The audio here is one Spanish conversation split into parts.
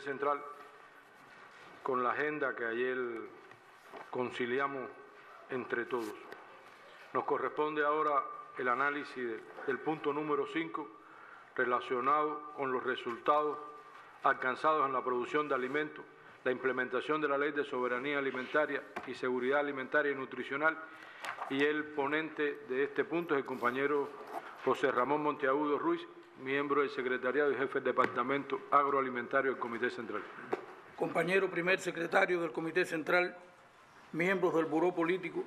Central con la agenda que ayer conciliamos entre todos. Nos corresponde ahora el análisis de- del punto número 5 relacionado con los resultados alcanzados en la producción de alimentos, la implementación de la Ley de Soberanía Alimentaria y Seguridad Alimentaria y Nutricional y el ponente de este punto es el compañero José Ramón Monteagudo Ruiz, miembro del Secretariado y jefe del Departamento Agroalimentario del Comité Central. compañero primer secretario del Comité Central, miembros del Buró Político,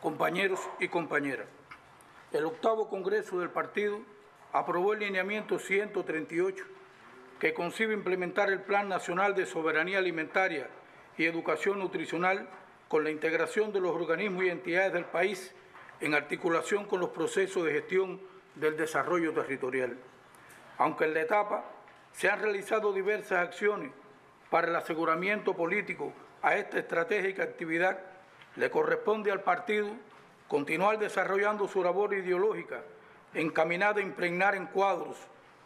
compañeros y compañeras. El octavo Congreso del Partido aprobó el lineamiento 138 que concibe implementar el Plan Nacional de Soberanía Alimentaria y Educación Nutricional con la integración de los organismos y entidades del país en articulación con los procesos de gestión del desarrollo territorial. Aunque en la etapa se han realizado diversas acciones para el aseguramiento político a esta estratégica actividad, le corresponde al partido continuar desarrollando su labor ideológica encaminada a impregnar en cuadros,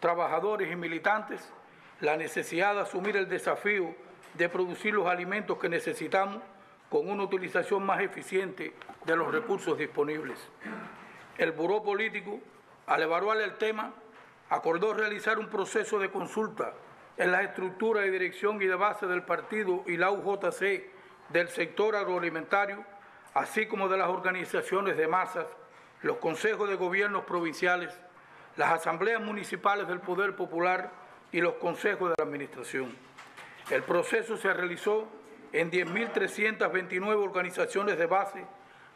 trabajadores y militantes la necesidad de asumir el desafío de producir los alimentos que necesitamos con una utilización más eficiente de los recursos disponibles. El Buró Político, al evaluar el tema, acordó realizar un proceso de consulta en la estructura de dirección y de base del partido y la UJC del sector agroalimentario, así como de las organizaciones de masas, los consejos de gobiernos provinciales, las asambleas municipales del Poder Popular y los consejos de la Administración. El proceso se realizó en 10.329 organizaciones de base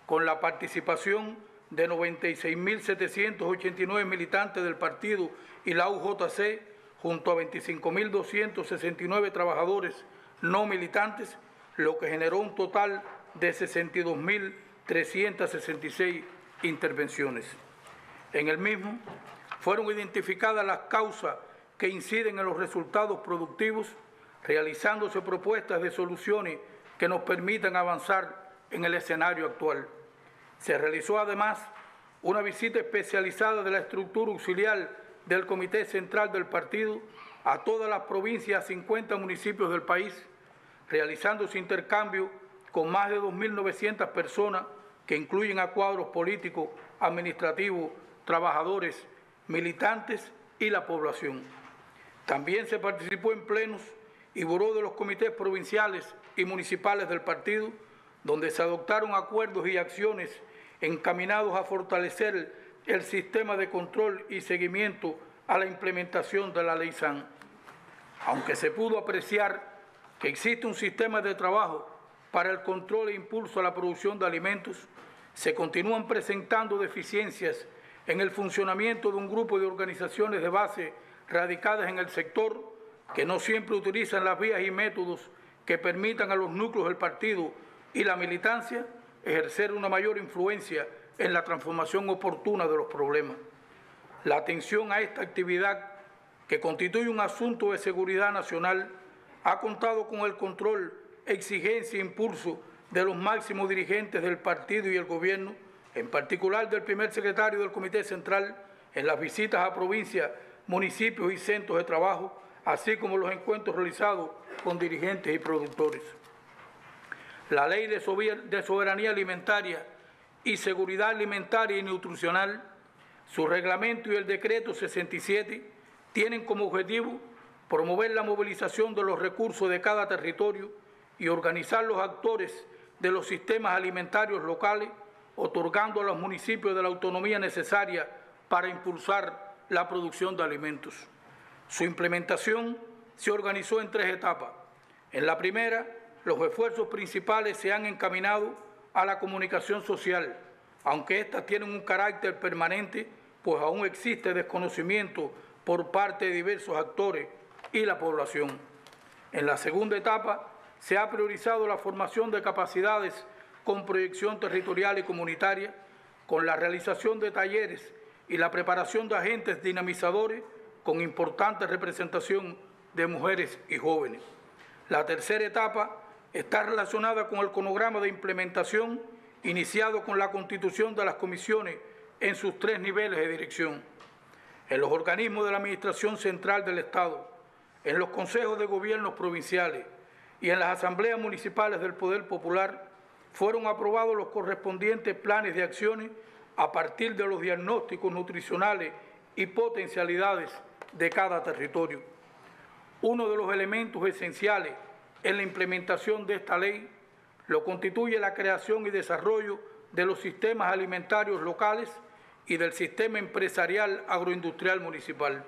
con la participación de 96.789 militantes del partido y la UJC, junto a 25.269 trabajadores no militantes, lo que generó un total de 62.366 intervenciones. En el mismo fueron identificadas las causas que inciden en los resultados productivos, realizándose propuestas de soluciones que nos permitan avanzar en el escenario actual. Se realizó además una visita especializada de la estructura auxiliar del Comité Central del Partido a todas las provincias, 50 municipios del país, realizándose intercambio con más de 2.900 personas que incluyen a cuadros políticos, administrativos, trabajadores, militantes y la población. También se participó en plenos y buró de los comités provinciales y municipales del partido, donde se adoptaron acuerdos y acciones encaminados a fortalecer el sistema de control y seguimiento a la implementación de la ley SAN. Aunque se pudo apreciar que existe un sistema de trabajo para el control e impulso a la producción de alimentos, se continúan presentando deficiencias en el funcionamiento de un grupo de organizaciones de base radicadas en el sector que no siempre utilizan las vías y métodos que permitan a los núcleos del partido y la militancia ejercer una mayor influencia en la transformación oportuna de los problemas. La atención a esta actividad, que constituye un asunto de seguridad nacional, ha contado con el control, exigencia e impulso de los máximos dirigentes del partido y el gobierno, en particular del primer secretario del Comité Central, en las visitas a provincias, municipios y centros de trabajo, así como los encuentros realizados con dirigentes y productores. La Ley de Sober- de Soberanía Alimentaria y Seguridad Alimentaria y Nutricional, su reglamento y el decreto 67 tienen como objetivo promover la movilización de los recursos de cada territorio y organizar los actores de los sistemas alimentarios locales, otorgando a los municipios de la autonomía necesaria para impulsar la producción de alimentos. Su implementación se organizó en tres etapas. En la primera, los esfuerzos principales se han encaminado a la comunicación social, aunque éstas tienen un carácter permanente, pues aún existe desconocimiento por parte de diversos actores y la población. En la segunda etapa, se ha priorizado la formación de capacidades con proyección territorial y comunitaria, con la realización de talleres y la preparación de agentes dinamizadores con importante representación de mujeres y jóvenes. La tercera etapa está relacionada con el cronograma de implementación iniciado con la constitución de las comisiones en sus tres niveles de dirección. en los organismos de la Administración Central del Estado, en los consejos de gobiernos provinciales y en las asambleas municipales del Poder Popular, fueron aprobados los correspondientes planes de acciones a partir de los diagnósticos nutricionales y potencialidades de cada territorio. Uno de los elementos esenciales en la implementación de esta ley lo constituye la creación y desarrollo de los sistemas alimentarios locales y del sistema empresarial agroindustrial municipal.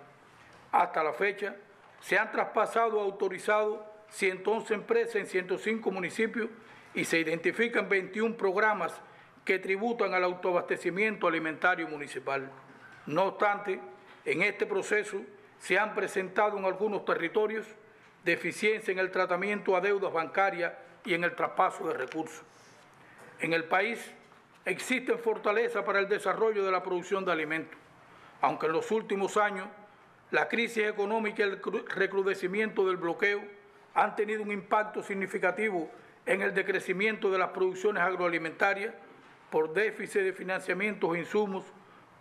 Hasta la fecha, se han traspasado o autorizado 111 empresas en 105 municipios y se identifican 21 programas que tributan al autoabastecimiento alimentario municipal. No obstante, en este proceso se han presentado en algunos territorios deficiencias en el tratamiento a deudas bancarias y en el traspaso de recursos. En el país existen fortalezas para el desarrollo de la producción de alimentos, aunque en los últimos años la crisis económica y el recrudecimiento del bloqueo han tenido un impacto significativo en el decrecimiento de las producciones agroalimentarias por déficit de financiamientos e insumos,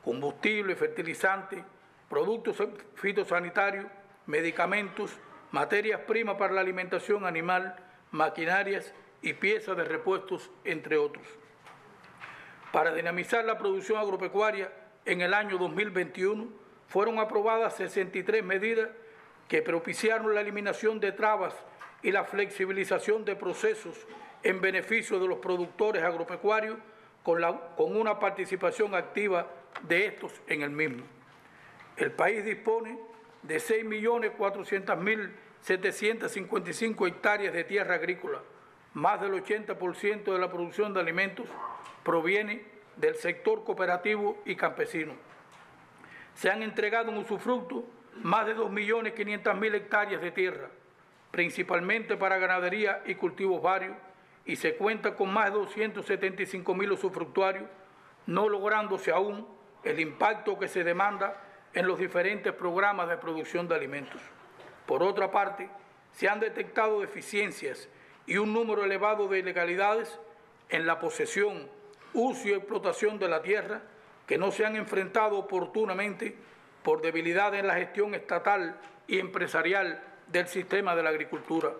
combustible, fertilizantes, productos fitosanitarios, medicamentos, materias primas para la alimentación animal, maquinarias y piezas de repuestos, entre otros. Para dinamizar la producción agropecuaria en el año 2021 fueron aprobadas 63 medidas que propiciaron la eliminación de trabas y la flexibilización de procesos en beneficio de los productores agropecuarios con, una participación activa de estos en el mismo. El país dispone de 6.400.755 hectáreas de tierra agrícola. Más del 80% de la producción de alimentos proviene del sector cooperativo y campesino. Se han entregado en usufructo más de 2.500.000 hectáreas de tierra, principalmente para ganadería y cultivos varios, y se cuenta con más de 275.000 usufructuarios, no lográndose aún el impacto que se demanda en los diferentes programas de producción de alimentos. Por otra parte, se han detectado deficiencias y un número elevado de ilegalidades en la posesión, uso y explotación de la tierra que no se han enfrentado oportunamente por debilidad en la gestión estatal y empresarial del sistema de la agricultura.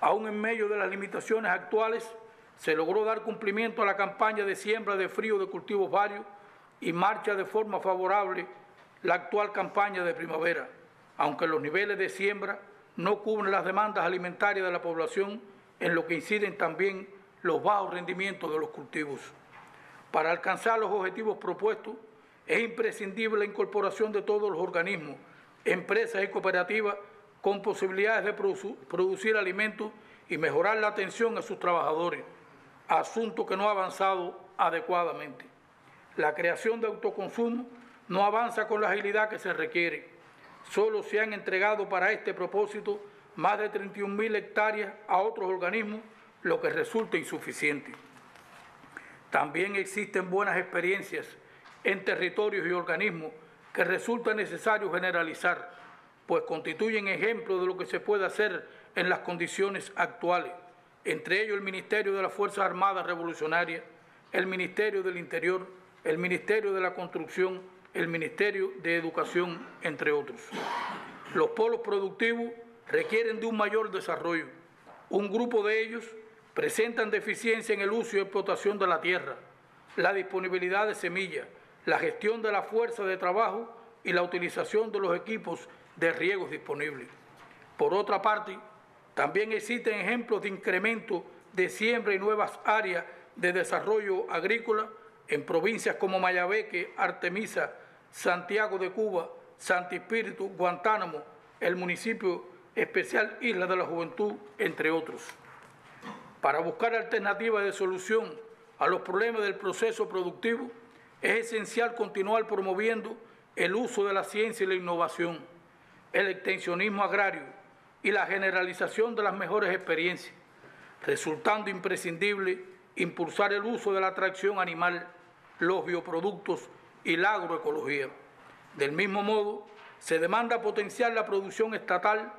Aún en medio de las limitaciones actuales, se logró dar cumplimiento a la campaña de siembra de frío de cultivos varios y marcha de forma favorable la actual campaña de primavera, aunque los niveles de siembra no cubren las demandas alimentarias de la población, en lo que inciden también los bajos rendimientos de los cultivos. Para alcanzar los objetivos propuestos, es imprescindible la incorporación de todos los organismos, empresas y cooperativas con posibilidades de producir alimentos y mejorar la atención a sus trabajadores, asunto que no ha avanzado adecuadamente. La creación de autoconsumo no avanza con la agilidad que se requiere. Solo se han entregado para este propósito más de 31.000 hectáreas a otros organismos, lo que resulta insuficiente. También existen buenas experiencias en territorios y organismos que resulta necesario generalizar, pues constituyen ejemplos de lo que se puede hacer en las condiciones actuales, entre ellos el Ministerio de las Fuerzas Armadas Revolucionarias, el Ministerio del Interior, el Ministerio de la Construcción, el Ministerio de Educación, entre otros. Los polos productivos requieren de un mayor desarrollo. Un grupo de ellos presentan deficiencia en el uso y explotación de la tierra, la disponibilidad de semillas, la gestión de la fuerza de trabajo y la utilización de los equipos de riegos disponibles. Por otra parte, también existen ejemplos de incremento de siembra y nuevas áreas de desarrollo agrícola en provincias como Mayabeque, Artemisa, Santiago de Cuba, Santi Espíritu, Guantánamo, el municipio especial Isla de la Juventud, entre otros. Para buscar alternativas de solución a los problemas del proceso productivo, es esencial continuar promoviendo el uso de la ciencia y la innovación, el extensionismo agrario y la generalización de las mejores experiencias, resultando imprescindible impulsar el uso de la atracción animal los bioproductos y la agroecología. Del mismo modo, se demanda potenciar la producción estatal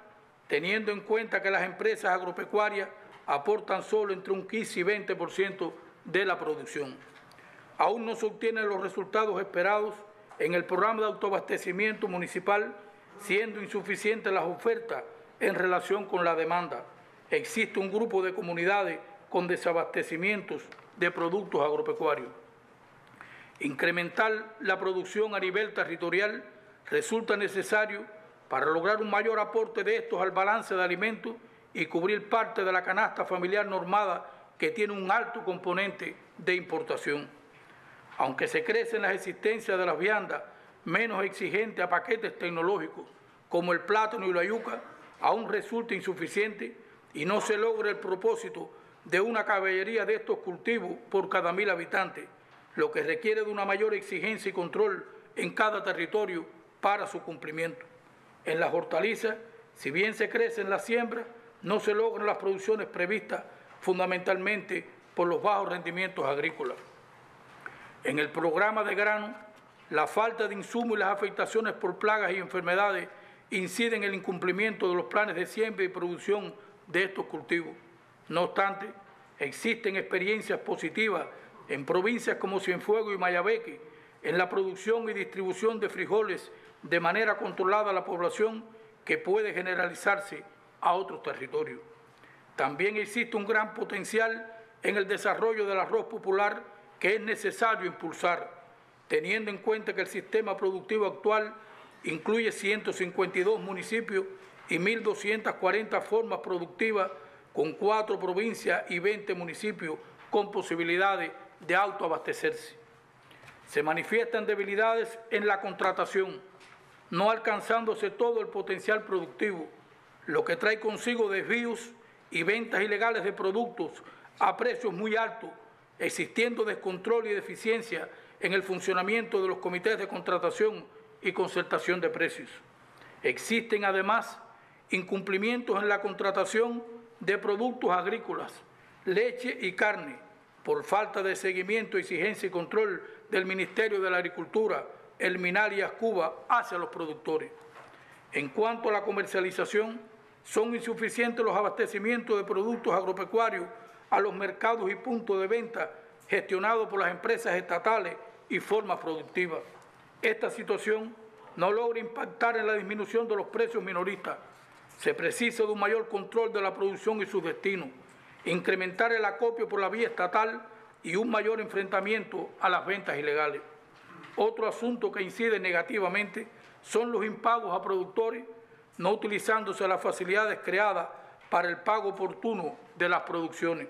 teniendo en cuenta que las empresas agropecuarias aportan solo entre un 15 y 20% de la producción. Aún no se obtienen los resultados esperados en el programa de autoabastecimiento municipal, siendo insuficientes las ofertas en relación con la demanda. Existe un grupo de comunidades con desabastecimientos de productos agropecuarios. Incrementar la producción a nivel territorial resulta necesario para lograr un mayor aporte de estos al balance de alimentos y cubrir parte de la canasta familiar normada que tiene un alto componente de importación. Aunque se crece en la existencia de las viandas menos exigentes a paquetes tecnológicos como el plátano y la yuca, aún resulta insuficiente y no se logra el propósito de una caballería de estos cultivos por cada mil habitantes, lo que requiere de una mayor exigencia y control en cada territorio para su cumplimiento. En las hortalizas, si bien se crece en la siembra, no se logran las producciones previstas fundamentalmente por los bajos rendimientos agrícolas. En el programa de grano, la falta de insumos y las afectaciones por plagas y enfermedades inciden en el incumplimiento de los planes de siembra y producción de estos cultivos. No obstante, existen experiencias positivas en provincias como Cienfuegos y Mayabeque en la producción y distribución de frijoles de manera controlada a la población que puede generalizarse a otros territorios. También existe un gran potencial en el desarrollo del arroz popular que es necesario impulsar, teniendo en cuenta que el sistema productivo actual incluye 152 municipios y 1.240 formas productivas con cuatro provincias y 20 municipios con posibilidades de autoabastecerse. Se manifiestan debilidades en la contratación, no alcanzándose todo el potencial productivo, lo que trae consigo desvíos y ventas ilegales de productos a precios muy altos, existiendo descontrol y deficiencia en el funcionamiento de los comités de contratación y concertación de precios. Existen además incumplimientos en la contratación de productos agrícolas, leche y carne, por falta de seguimiento, exigencia y control del Ministerio de la Agricultura, el MINAL y ASCUBA hacia los productores. En cuanto a la comercialización, son insuficientes los abastecimientos de productos agropecuarios a los mercados y puntos de venta gestionados por las empresas estatales y formas productivas. Esta situación no logra impactar en la disminución de los precios minoristas. Se precisa de un mayor control de la producción y su destino, incrementar el acopio por la vía estatal y un mayor enfrentamiento a las ventas ilegales. Otro asunto que incide negativamente son los impagos a productores, no utilizándose las facilidades creadas para el pago oportuno de las producciones.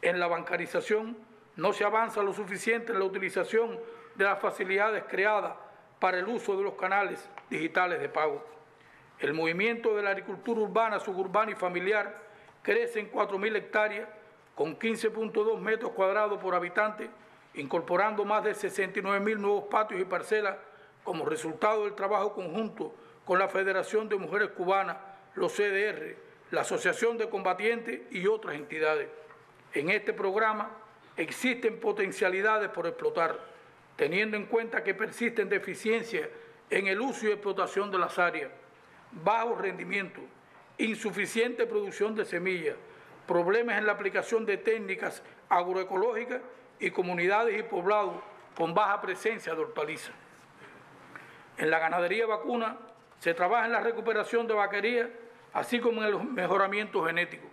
En la bancarización no se avanza lo suficiente en la utilización de las facilidades creadas para el uso de los canales digitales de pago. El movimiento de la agricultura urbana, suburbana y familiar crece en 4.000 hectáreas con 15.2 metros cuadrados por habitante, incorporando más de 69.000 nuevos patios y parcelas como resultado del trabajo conjunto con la Federación de Mujeres Cubanas, los CDR, la Asociación de Combatientes y otras entidades. En este programa existen potencialidades por explotar, teniendo en cuenta que persisten deficiencias en el uso y explotación de las áreas, bajo rendimiento, insuficiente producción de semillas, problemas en la aplicación de técnicas agroecológicas y comunidades y poblados con baja presencia de hortalizas. En la ganadería vacuna se trabaja en la recuperación de vaquería, así como en el mejoramiento genético.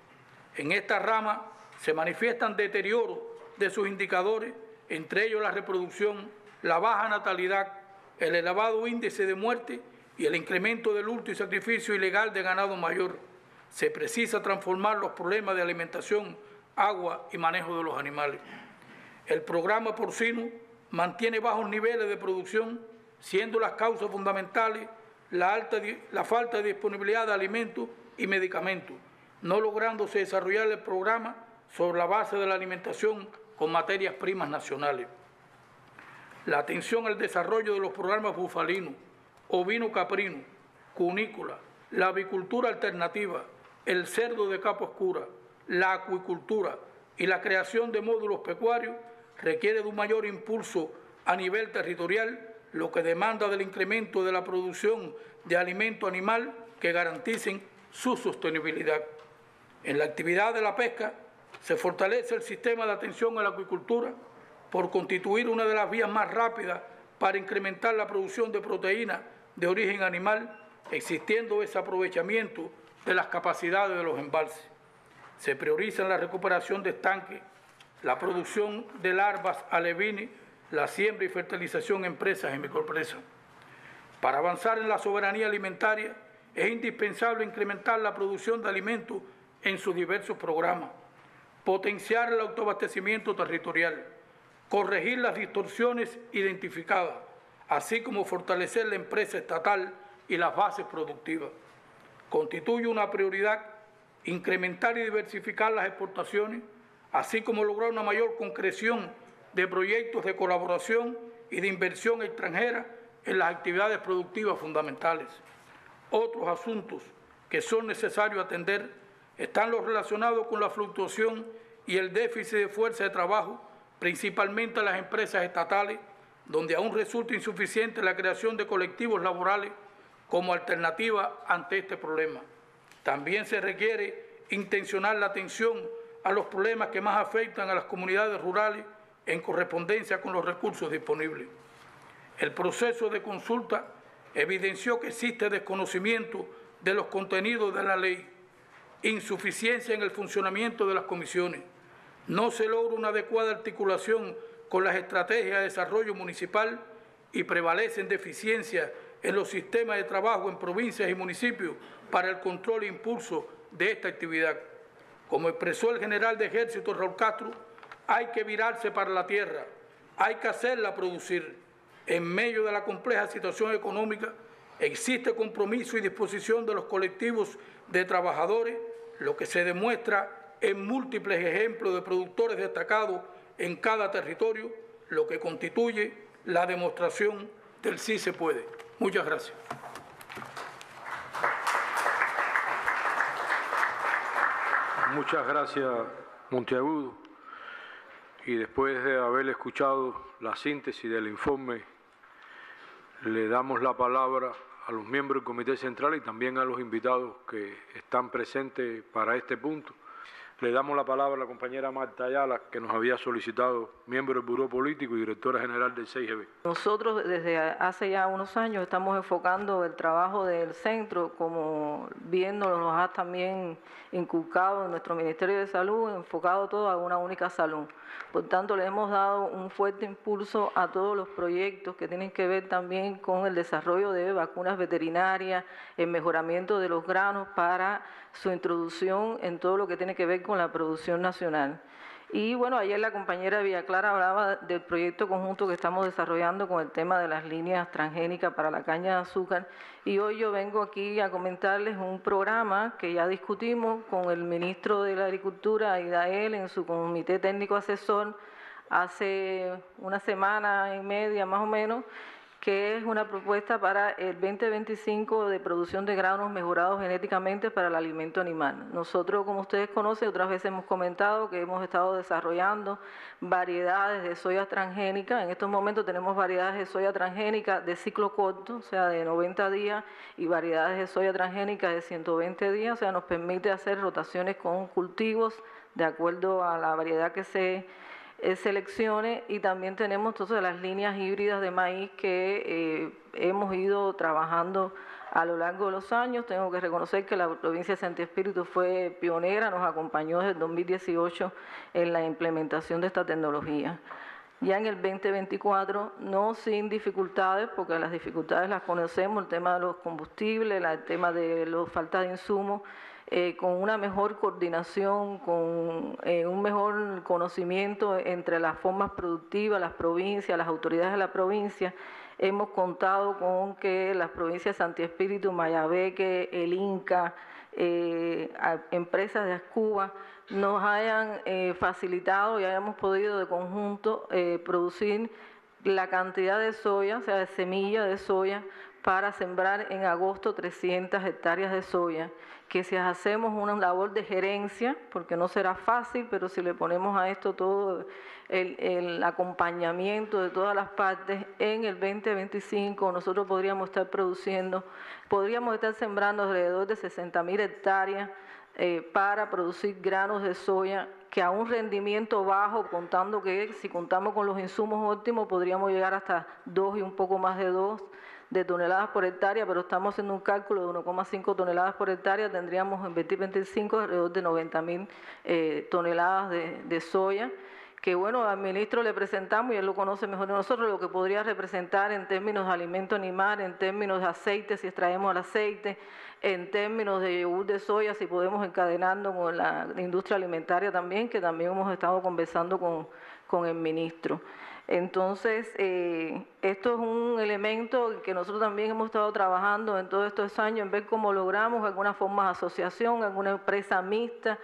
En esta rama se manifiestan deterioros de sus indicadores, entre ellos la reproducción, la baja natalidad, el elevado índice de muerte y el incremento del hurto y sacrificio ilegal de ganado mayor. Se precisa transformar los problemas de alimentación, agua y manejo de los animales. El programa porcino mantiene bajos niveles de producción, siendo las causas fundamentales la, alta, la falta de disponibilidad de alimentos y medicamentos, no lográndose desarrollar el programa sobre la base de la alimentación con materias primas nacionales. La atención al desarrollo de los programas bufalinos, ovino caprino, cunícola, la avicultura alternativa, el cerdo de capa oscura, la acuicultura y la creación de módulos pecuarios requiere de un mayor impulso a nivel territorial, lo que demanda del incremento de la producción de alimento animal que garanticen su sostenibilidad. En la actividad de la pesca, se fortalece el sistema de atención a la acuicultura por constituir una de las vías más rápidas para incrementar la producción de proteína de origen animal, existiendo ese aprovechamiento de las capacidades de los embalses. Se prioriza la recuperación de estanques, la producción de larvas alevines, la siembra y fertilización en empresas y microempresas. Para avanzar en la soberanía alimentaria es indispensable incrementar la producción de alimentos en sus diversos programas, potenciar el autoabastecimiento territorial, corregir las distorsiones identificadas, así como fortalecer la empresa estatal y las bases productivas. Constituye una prioridad incrementar y diversificar las exportaciones, así como lograr una mayor concreción de proyectos de colaboración y de inversión extranjera en las actividades productivas fundamentales. Otros asuntos que son necesarios atender están los relacionados con la fluctuación y el déficit de fuerza de trabajo, principalmente en las empresas estatales, donde aún resulta insuficiente la creación de colectivos laborales como alternativa ante este problema. También se requiere intencionar la atención a los problemas que más afectan a las comunidades rurales en correspondencia con los recursos disponibles. El proceso de consulta evidenció que existe desconocimiento de los contenidos de la ley, insuficiencia en el funcionamiento de las comisiones, no se logra una adecuada articulación con las estrategias de desarrollo municipal y prevalecen deficiencias en los sistemas de trabajo en provincias y municipios para el control e impulso de esta actividad. Como expresó el general de ejército Raúl Castro, hay que virarse para la tierra, hay que hacerla producir. En medio de la compleja situación económica existe compromiso y disposición de los colectivos de trabajadores, lo que se demuestra en múltiples ejemplos de productores destacados en cada territorio, lo que constituye la demostración del sí se puede. Muchas gracias. Muchas gracias, Monteagudo. Y después de haber escuchado la síntesis del informe, le damos la palabra a los miembros del Comité Central y también a los invitados que están presentes para este punto. Le damos la palabra a la compañera Marta Ayala, que nos había solicitado, miembro del Buró Político y directora general del 6GB. Nosotros desde hace ya unos años estamos enfocando el trabajo del centro, como viendo nos ha también inculcado en nuestro Ministerio de Salud, enfocado todo a una única salud. Por tanto, le hemos dado un fuerte impulso a todos los proyectos que tienen que ver también con el desarrollo de vacunas veterinarias, el mejoramiento de los granos para su introducción en todo lo que tiene que ver con la producción nacional. Y bueno, ayer la compañera Villa Clara hablaba del proyecto conjunto que estamos desarrollando con el tema de las líneas transgénicas para la caña de azúcar. Y hoy yo vengo aquí a comentarles un programa que ya discutimos con el ministro de la Agricultura, Idael, en su comité técnico asesor hace una semana y media más o menos, que es una propuesta para el 2025 de producción de granos mejorados genéticamente para el alimento animal. Nosotros, como ustedes conocen, otras veces hemos comentado que hemos estado desarrollando variedades de soya transgénica. En estos momentos tenemos variedades de soya transgénica de ciclo corto, o sea, de 90 días, y variedades de soya transgénica de 120 días, o sea, nos permite hacer rotaciones con cultivos de acuerdo a la variedad que se eh, selecciones y también tenemos entonces las líneas híbridas de maíz que eh, hemos ido trabajando a lo largo de los años. Tengo que reconocer que la provincia de Santi Espíritu fue pionera, nos acompañó desde el 2018 en la implementación de esta tecnología. Ya en el 2024, no sin dificultades, porque las dificultades las conocemos, el tema de los combustibles, el tema de la falta de insumos, eh, con una mejor coordinación, con eh, un mejor conocimiento entre las formas productivas, las provincias, las autoridades de la provincia. Hemos contado con que las provincias de Santi Espíritu, Mayabeque, el Inca, eh, empresas de Ascuba, nos hayan facilitado y hayamos podido de conjunto producir la cantidad de soya, o sea, de semilla de soya, para sembrar en agosto 300 hectáreas de soya que si hacemos una labor de gerencia, porque no será fácil, pero si le ponemos a esto todo el, acompañamiento de todas las partes, en el 2025 nosotros podríamos estar produciendo, podríamos estar sembrando alrededor de 60 mil hectáreas eh, para producir granos de soya que a un rendimiento bajo, contando que si contamos con los insumos óptimos, podríamos llegar hasta 2 y un poco más de 2 de toneladas por hectárea, pero estamos haciendo un cálculo de 1,5 toneladas por hectárea, tendríamos en 2025 alrededor de 90 mil eh, toneladas de, soya que bueno, al ministro le presentamos, y él lo conoce mejor de nosotros, lo que podría representar en términos de alimento animal, en términos de aceite, si extraemos el aceite, en términos de yogur de soya, si podemos encadenarnos con la industria alimentaria también, que también hemos estado conversando con, con el ministro. Entonces, eh, esto es un elemento que nosotros también hemos estado trabajando en todos estos años, en ver cómo logramos alguna forma de asociación, alguna empresa mixta,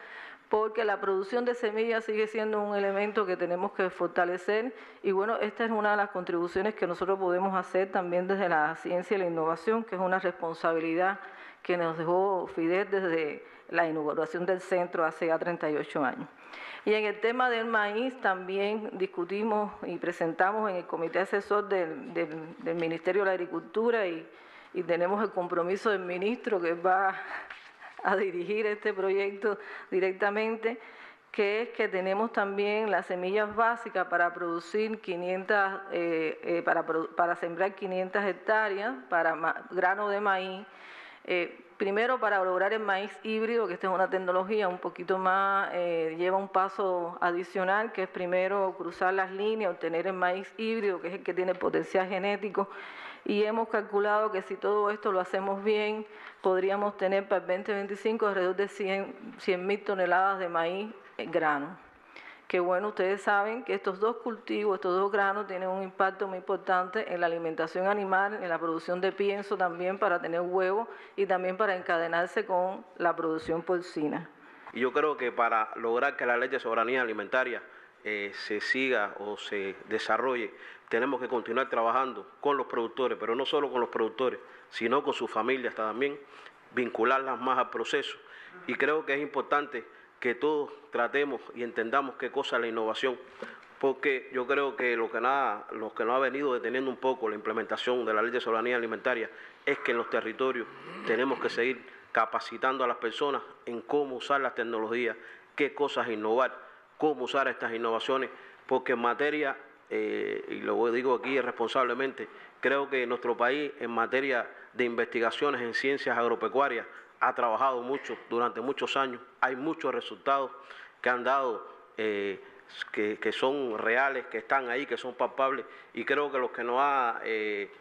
porque la producción de semillas sigue siendo un elemento que tenemos que fortalecer y bueno, esta es una de las contribuciones que nosotros podemos hacer también desde la ciencia y la innovación, que es una responsabilidad que nos dejó Fidel desde la inauguración del centro hace ya 38 años. Y en el tema del maíz también discutimos y presentamos en el comité asesor del, Ministerio de la Agricultura y, tenemos el compromiso del ministro que va a dirigir este proyecto directamente, que es que tenemos también las semillas básicas para producir 500, eh, eh, para, para, sembrar 500 hectáreas para grano de maíz. Eh, primero para lograr el maíz híbrido, que esta es una tecnología un poquito más, lleva un paso adicional, que es primero cruzar las líneas, obtener el maíz híbrido, que es el que tiene potencial genético y hemos calculado que si todo esto lo hacemos bien, podríamos tener para el 2025 alrededor de 100 mil toneladas de maíz grano. Que bueno, ustedes saben que estos dos cultivos, estos dos granos tienen un impacto muy importante en la alimentación animal, en la producción de pienso también para tener huevo y también para encadenarse con la producción porcina. Y yo creo que para lograr que la ley de soberanía alimentaria eh, se siga o se desarrolle, tenemos que continuar trabajando con los productores, pero no solo con los productores, sino con sus familias también, vincularlas más al proceso. Y creo que es importante que todos tratemos y entendamos qué cosa es la innovación, porque yo creo que lo que, nada, lo que nos ha venido deteniendo un poco la implementación de la ley de soberanía alimentaria es que en los territorios tenemos que seguir capacitando a las personas en cómo usar las tecnologías, qué cosas innovar cómo usar estas innovaciones, porque en materia, eh, y lo digo aquí responsablemente, creo que nuestro país en materia de investigaciones en ciencias agropecuarias ha trabajado mucho durante muchos años, hay muchos resultados que han dado, eh, que, son reales, que están ahí, que son palpables, y creo que lo que nos ha... Eh,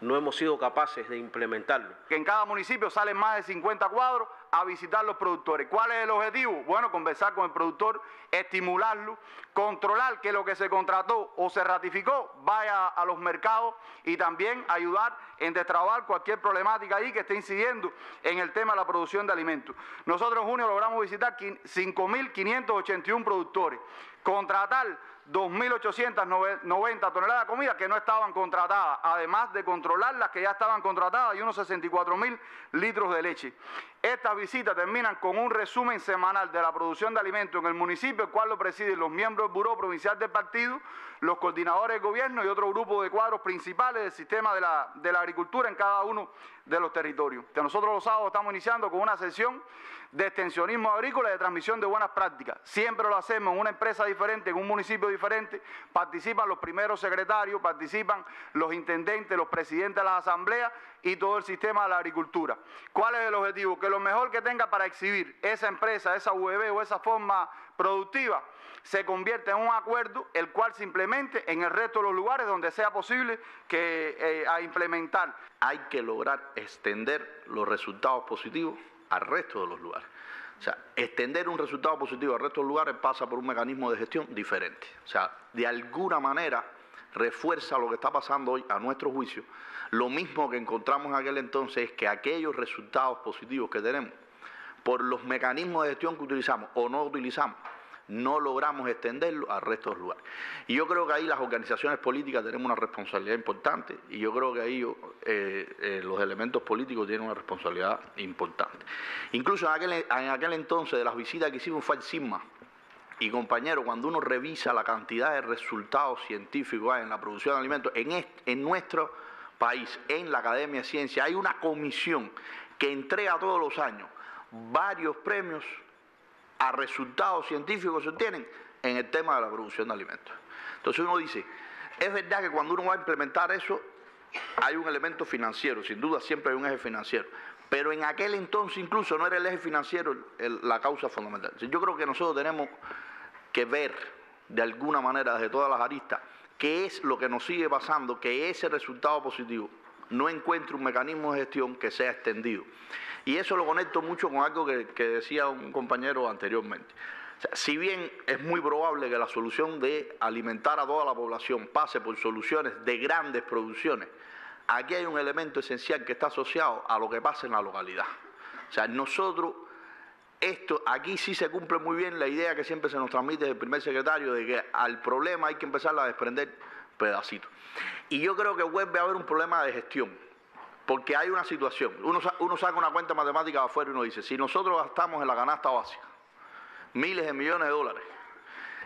no hemos sido capaces de implementarlo. Que en cada municipio salen más de 50 cuadros a visitar los productores. ¿Cuál es el objetivo? Bueno, conversar con el productor, estimularlo, controlar que lo que se contrató o se ratificó vaya a los mercados y también ayudar en destrabar cualquier problemática ahí que esté incidiendo en el tema de la producción de alimentos. Nosotros en junio logramos visitar 5.581 productores, contratar 2.890 toneladas de comida que no estaban contratadas, además de controlar las que ya estaban contratadas y unos 64.000 litros de leche. Estas visitas terminan con un resumen semanal de la producción de alimentos en el municipio, el cual lo presiden los miembros del Buró Provincial del Partido, los coordinadores del gobierno y otro grupo de cuadros principales del sistema de la, de agricultura en cada uno de los territorios. Nosotros los sábados estamos iniciando con una sesión de extensionismo agrícola y de transmisión de buenas prácticas. Siempre lo hacemos en una empresa diferente, en un municipio diferente. Participan los primeros secretarios, participan los intendentes, los presidentes de la asamblea y todo el sistema de la agricultura. ¿Cuál es el objetivo? Que lo mejor que tenga para exhibir esa empresa, esa UEB o esa forma productiva se convierta en un acuerdo el cual se implemente en el resto de los lugares donde sea posible que, eh, a implementar. Hay que lograr extender los resultados positivos al resto de los lugares. O sea, extender un resultado positivo al resto de los lugares pasa por un mecanismo de gestión diferente. O sea, de alguna manera refuerza lo que está pasando hoy a nuestro juicio. Lo mismo que encontramos en aquel entonces es que aquellos resultados positivos que tenemos, por los mecanismos de gestión que utilizamos o no utilizamos, no logramos extenderlo al resto de los lugares. Y yo creo que ahí las organizaciones políticas tenemos una responsabilidad importante y yo creo que ahí eh, eh, los elementos políticos tienen una responsabilidad importante. Incluso en aquel, en aquel entonces de las visitas que hicimos fue al. Y compañero, cuando uno revisa la cantidad de resultados científicos en la producción de alimentos en, en nuestro país, en la Academia de Ciencia, hay una comisión que entrega todos los años varios premios a resultados científicos se obtienen en el tema de la producción de alimentos. Entonces uno dice, es verdad que cuando uno va a implementar eso, hay un elemento financiero, sin duda siempre hay un eje financiero, pero en aquel entonces incluso no era el eje financiero la causa fundamental. Yo creo que nosotros tenemos que ver de alguna manera desde todas las aristas qué es lo que nos sigue pasando, que ese resultado positivo no encuentre un mecanismo de gestión que sea extendido. Y eso lo conecto mucho con algo que, decía un compañero anteriormente. si bien es muy probable que la solución de alimentar a toda la población pase por soluciones de grandes producciones, aquí hay un elemento esencial que está asociado a lo que pasa en la localidad. O sea, nosotros, esto, aquí sí se cumple muy bien la idea que siempre se nos transmite del primer secretario de que al problema hay que empezar a desprender pedacitos. Y yo creo que vuelve a haber un problema de gestión, porque hay una situación. Uno, saca una cuenta matemática afuera y uno dice, si nosotros gastamos en la canasta básica miles de millones de dólares,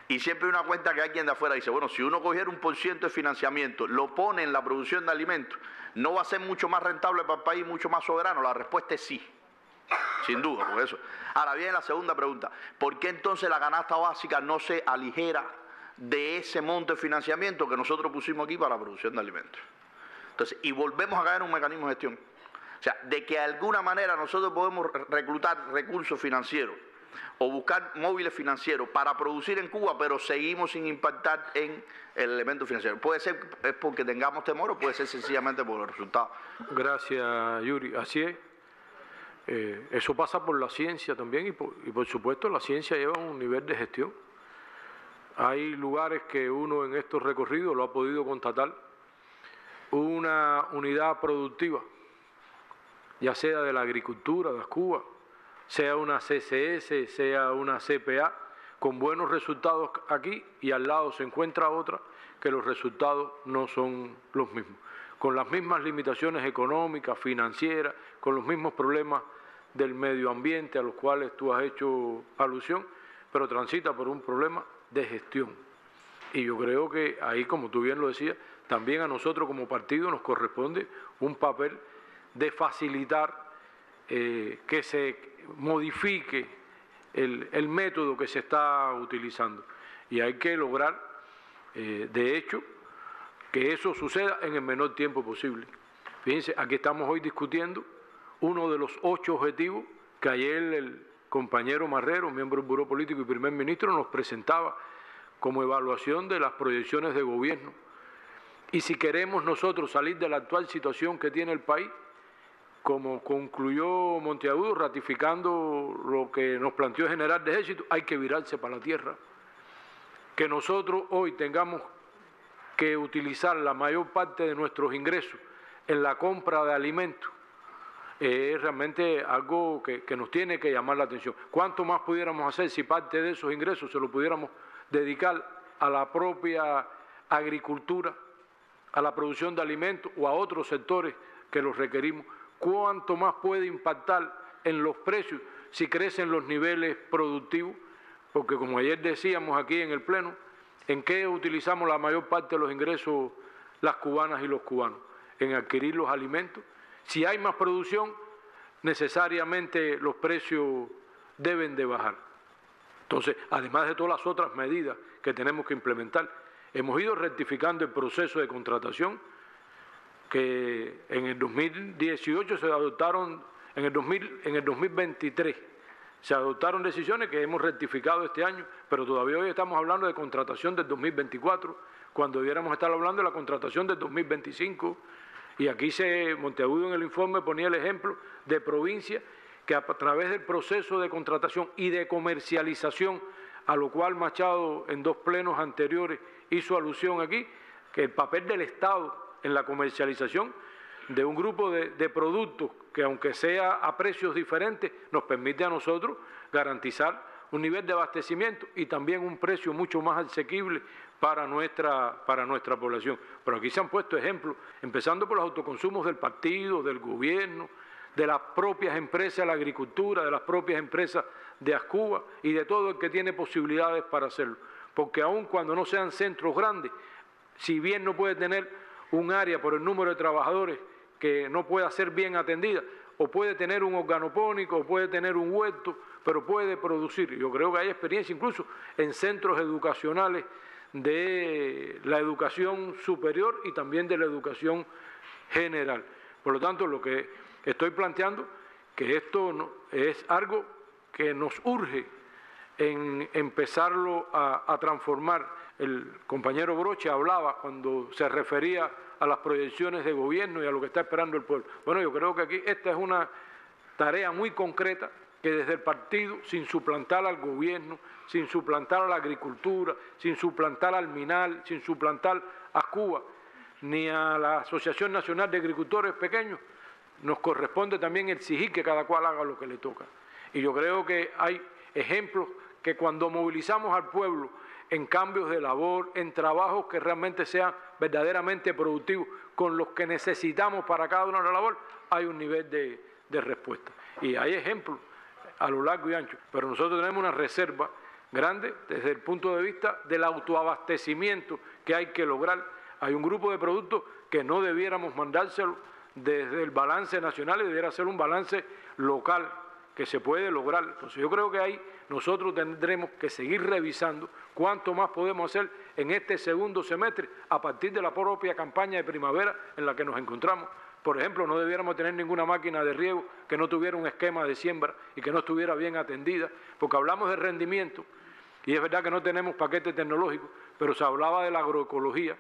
y siempre hay una cuenta que alguien de afuera dice, bueno, si uno cogiera un por ciento de financiamiento, lo pone en la producción de alimentos, ¿no va a ser mucho más rentable para el país, mucho más soberano? La respuesta es sí. Sin duda, por eso. Ahora viene la segunda pregunta. ¿Por qué entonces la canasta básica no se aligera de ese monto de financiamiento que nosotros pusimos aquí para la producción de alimentos? Entonces, y volvemos a caer en un mecanismo de gestión. O sea, de que de alguna manera nosotros podemos reclutar recursos financieros o buscar móviles financieros para producir en Cuba, pero seguimos sin impactar en el elemento financiero. Puede ser porque tengamos temor o puede ser sencillamente por los resultados. Gracias, Yuri. Así es. Eh, eso pasa por la ciencia también y por supuesto la ciencia lleva un nivel de gestión. Hay lugares que uno en estos recorridos lo ha podido constatar, una unidad productiva, ya sea de la agricultura de Cuba, sea una CCS, sea una CPA, con buenos resultados aquí y al lado se encuentra otra que los resultados no son los mismos, con las mismas limitaciones económicas, financieras, con los mismos problemas del medio ambiente a los cuales tú has hecho alusión, pero transita por un problema de gestión. Y yo creo que ahí, como tú bien lo decías, también a nosotros como partido nos corresponde un papel de facilitar eh, que se modifique el, método que se está utilizando. Y hay que lograr, eh, de hecho, que eso suceda en el menor tiempo posible. Fíjense, aquí estamos hoy discutiendo uno de los ocho objetivos que ayer el compañero Marrero, miembro del Buró Político y primer ministro, nos presentaba como evaluación de las proyecciones de gobierno. Y si queremos nosotros salir de la actual situación que tiene el país, como concluyó Monteagudo, ratificando lo que nos planteó el general de ejército, hay que virarse para la tierra. Que nosotros hoy tengamos que utilizar la mayor parte de nuestros ingresos en la compra de alimentos es realmente algo que, que, nos tiene que llamar la atención. ¿Cuánto más pudiéramos hacer si parte de esos ingresos se lo pudiéramos dedicar a la propia agricultura, a la producción de alimentos o a otros sectores que los requerimos? cuánto más puede impactar en los precios si crecen los niveles productivos, porque como ayer decíamos aquí en el Pleno, ¿en qué utilizamos la mayor parte de los ingresos las cubanas y los cubanos? En adquirir los alimentos. Si hay más producción, necesariamente los precios deben de bajar. Entonces, además de todas las otras medidas que tenemos que implementar, hemos ido rectificando el proceso de contratación, que en el 2018 se adoptaron, en el, 2000, en el 2023 se adoptaron decisiones que hemos rectificado este año, pero todavía hoy estamos hablando de contratación del 2024, cuando debiéramos estar hablando de la contratación del 2025. Y aquí se, Monteagudo en el informe ponía el ejemplo de provincias que a través del proceso de contratación y de comercialización, a lo cual Machado en dos plenos anteriores hizo alusión aquí, que el papel del Estado en la comercialización de un grupo de, productos que aunque sea a precios diferentes, nos permite a nosotros garantizar un nivel de abastecimiento y también un precio mucho más asequible para nuestra, para nuestra población. Pero aquí se han puesto ejemplos, empezando por los autoconsumos del partido, del gobierno, de las propias empresas de la agricultura, de las propias empresas de Ascuba y de todo el que tiene posibilidades para hacerlo. Porque aun cuando no sean centros grandes, si bien no puede tener un área por el número de trabajadores que no pueda ser bien atendida, o puede tener un organopónico, o puede tener un huerto, pero puede producir. Yo creo que hay experiencia incluso en centros educacionales de la educación superior y también de la educación general. Por lo tanto, lo que estoy planteando que esto es algo que nos urge en empezarlo a, transformar. El compañero Broche hablaba cuando se refería a las proyecciones de gobierno y a lo que está esperando el pueblo. Bueno, yo creo que aquí esta es una tarea muy concreta que desde el partido, sin suplantar al gobierno, sin suplantar a la agricultura, sin suplantar al Minal, sin suplantar a Cuba, ni a la Asociación Nacional de Agricultores Pequeños, nos corresponde también exigir que cada cual haga lo que le toca. Y yo creo que hay ejemplos que cuando movilizamos al pueblo en cambios de labor, en trabajos que realmente sean verdaderamente productivos, con los que necesitamos para cada una de las labores, hay un nivel de, de respuesta. Y hay ejemplos a lo largo y ancho, pero nosotros tenemos una reserva grande desde el punto de vista del autoabastecimiento que hay que lograr. Hay un grupo de productos que no debiéramos mandárselo desde el balance nacional y debiera ser un balance local que se puede lograr. Entonces yo creo que ahí nosotros tendremos que seguir revisando cuánto más podemos hacer en este segundo semestre a partir de la propia campaña de primavera en la que nos encontramos. Por ejemplo, no debiéramos tener ninguna máquina de riego que no tuviera un esquema de siembra y que no estuviera bien atendida, porque hablamos de rendimiento y es verdad que no tenemos paquete tecnológico, pero se hablaba de la agroecología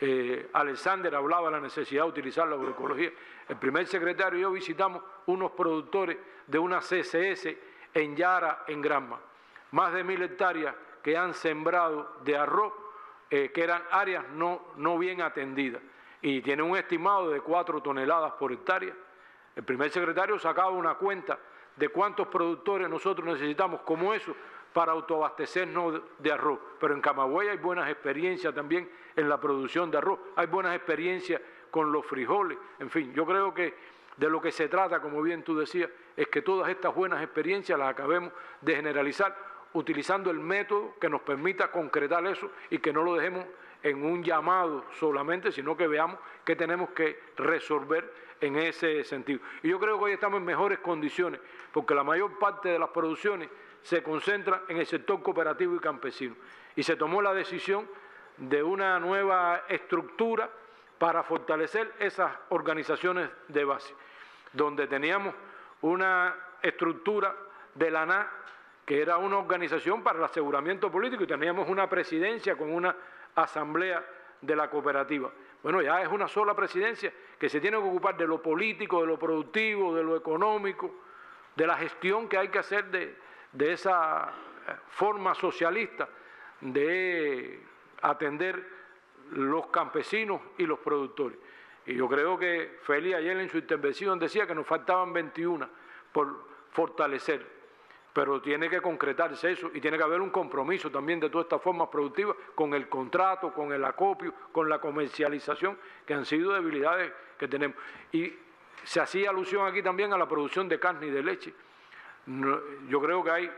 eh, Alexander hablaba de la necesidad de utilizar la agroecología. El primer secretario y yo visitamos unos productores de una CSS en Yara, en Granma. Más de mil hectáreas que han sembrado de arroz, eh, que eran áreas no, no bien atendidas. Y tiene un estimado de cuatro toneladas por hectárea. El primer secretario sacaba una cuenta de cuántos productores nosotros necesitamos como eso para autoabastecernos de arroz. Pero en Camagüey hay buenas experiencias también en la producción de arroz, hay buenas experiencias con los frijoles, en fin, yo creo que de lo que se trata, como bien tú decías, es que todas estas buenas experiencias las acabemos de generalizar utilizando el método que nos permita concretar eso y que no lo dejemos en un llamado solamente, sino que veamos qué tenemos que resolver en ese sentido. Y yo creo que hoy estamos en mejores condiciones, porque la mayor parte de las producciones se concentra en el sector cooperativo y campesino. Y se tomó la decisión de una nueva estructura para fortalecer esas organizaciones de base, donde teníamos una estructura de la ANA, que era una organización para el aseguramiento político, y teníamos una presidencia con una asamblea de la cooperativa. Bueno, ya es una sola presidencia que se tiene que ocupar de lo político, de lo productivo, de lo económico, de la gestión que hay que hacer de, esa eh, forma socialista de atender los campesinos y los productores. Y yo creo que Félix ayer en su intervención decía que nos faltaban 21 por fortalecer, pero tiene que concretarse eso y tiene que haber un compromiso también de todas estas formas productivas con el contrato, con el acopio, con la comercialización, que han sido debilidades que tenemos. Y se hacía alusión aquí también a la producción de carne y de leche yo creo que hay,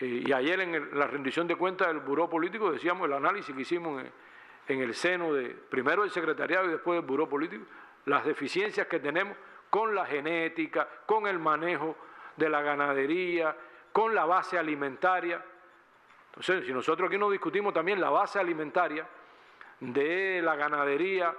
eh, y ayer en la rendición de cuentas del Buró Político decíamos el análisis que hicimos en, el seno de, primero del secretariado y después del Buró Político, las deficiencias que tenemos con la genética, con el manejo de la ganadería, con la base alimentaria. Entonces, si nosotros aquí no discutimos también la base alimentaria de la ganadería,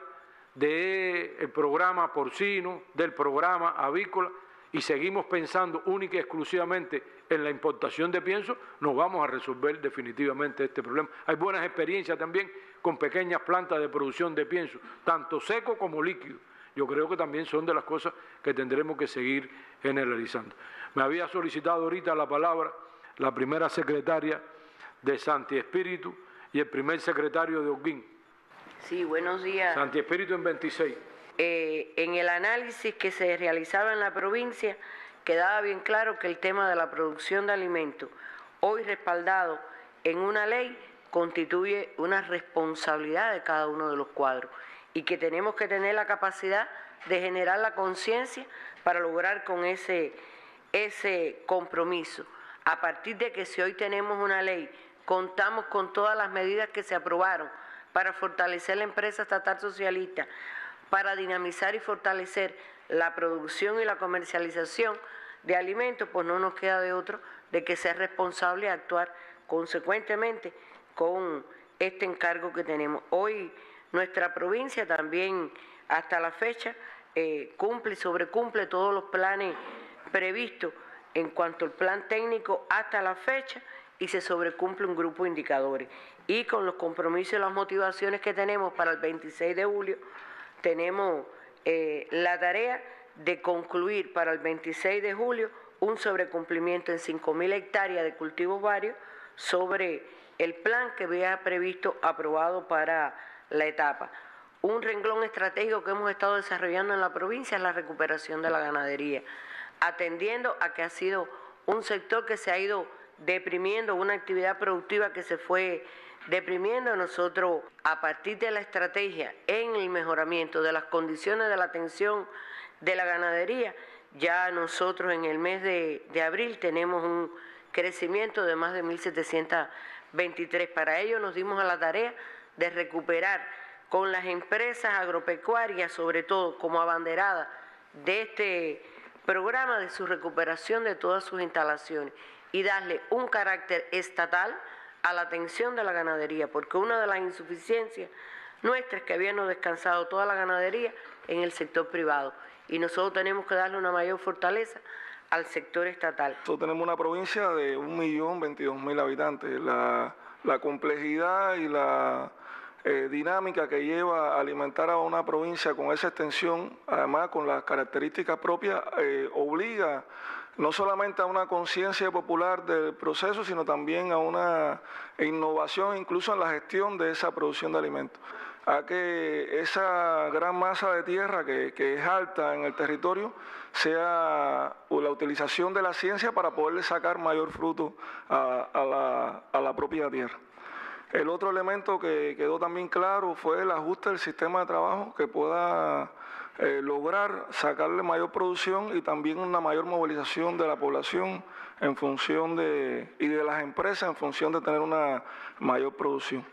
del programa porcino, del programa avícola, y seguimos pensando única y exclusivamente en la importación de pienso, no vamos a resolver definitivamente este problema. Hay buenas experiencias también con pequeñas plantas de producción de pienso, tanto seco como líquido. Yo creo que también son de las cosas que tendremos que seguir generalizando. Me había solicitado ahorita la palabra la primera secretaria de Santi Espíritu y el primer secretario de Oquín. Sí, buenos días. Santi Espíritu en 26. Eh, en el análisis que se realizaba en la provincia quedaba bien claro que el tema de la producción de alimentos, hoy respaldado en una ley, constituye una responsabilidad de cada uno de los cuadros y que tenemos que tener la capacidad de generar la conciencia para lograr con ese, ese compromiso. A partir de que si hoy tenemos una ley, contamos con todas las medidas que se aprobaron para fortalecer la empresa estatal socialista, para dinamizar y fortalecer la producción y la comercialización de alimentos, pues no nos queda de otro de que sea responsable y actuar consecuentemente con este encargo que tenemos. Hoy nuestra provincia también hasta la fecha eh, cumple y sobrecumple todos los planes previstos en cuanto al plan técnico hasta la fecha y se sobrecumple un grupo de indicadores. Y con los compromisos y las motivaciones que tenemos para el 26 de julio, tenemos eh, la tarea de concluir para el 26 de julio un sobrecumplimiento en 5.000 hectáreas de cultivos varios sobre el plan que había previsto aprobado para la etapa. Un renglón estratégico que hemos estado desarrollando en la provincia es la recuperación de la ganadería, atendiendo a que ha sido un sector que se ha ido deprimiendo, una actividad productiva que se fue deprimiendo. Nosotros, a partir de la estrategia en el mejoramiento de las condiciones de la atención de la ganadería, ya nosotros en el mes de, abril tenemos un crecimiento de más de 1.723. Para ello nos dimos a la tarea de recuperar con las empresas agropecuarias, sobre todo como abanderada de este programa de su recuperación de todas sus instalaciones y darle un carácter estatal a la atención de la ganadería, porque una de las insuficiencias nuestras es que habíamos descansado toda la ganadería en el sector privado y nosotros tenemos que darle una mayor fortaleza al sector estatal. Nosotros tenemos una provincia de 1.022.000 habitantes. La, la complejidad y la eh, dinámica que lleva a alimentar a una provincia con esa extensión, además con las características propias, eh, obliga no solamente a una conciencia popular del proceso, sino también a una innovación incluso en la gestión de esa producción de alimentos. A que esa gran masa de tierra que, es alta en el territorio sea la utilización de la ciencia para poderle sacar mayor fruto a la propia tierra. El otro elemento que quedó también claro fue el ajuste del sistema de trabajo que pueda eh, lograr sacarle mayor producción y también una mayor movilización de la población en función de, y de las empresas en función de tener una mayor producción.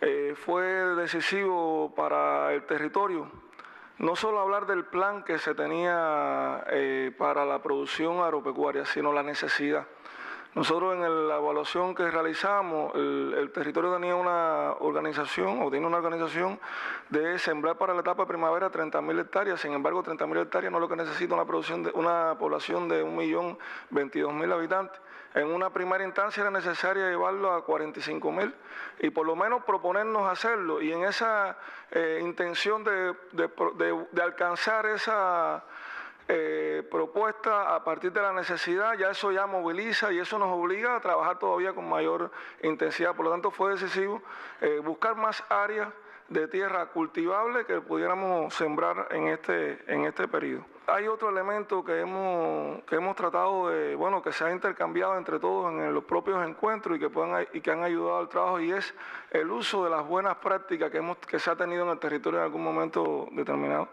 Eh, fue decisivo para el territorio no solo hablar del plan que se tenía eh, para la producción agropecuaria, sino la necesidad. Nosotros en la evaluación que realizamos, el, territorio tenía una organización o tiene una organización de sembrar para la etapa de primavera 30.000 hectáreas. Sin embargo, 30.000 hectáreas no es lo que necesita una, producción de, una población de 1.022.000 habitantes. En una primera instancia era necesaria llevarlo a 45.000 y por lo menos proponernos hacerlo. Y en esa eh, intención de alcanzar esa eh, propuesta a partir de la necesidad, ya eso ya moviliza y eso nos obliga a trabajar todavía con mayor intensidad. Por lo tanto, fue decisivo eh, buscar más áreas de tierra cultivable que pudiéramos sembrar en este, en este periodo. Hay otro elemento que hemos, que hemos tratado de, bueno, que se ha intercambiado entre todos en los propios encuentros y que, puedan, y que han ayudado al trabajo y es el uso de las buenas prácticas que, hemos, que se ha tenido en el territorio en algún momento determinado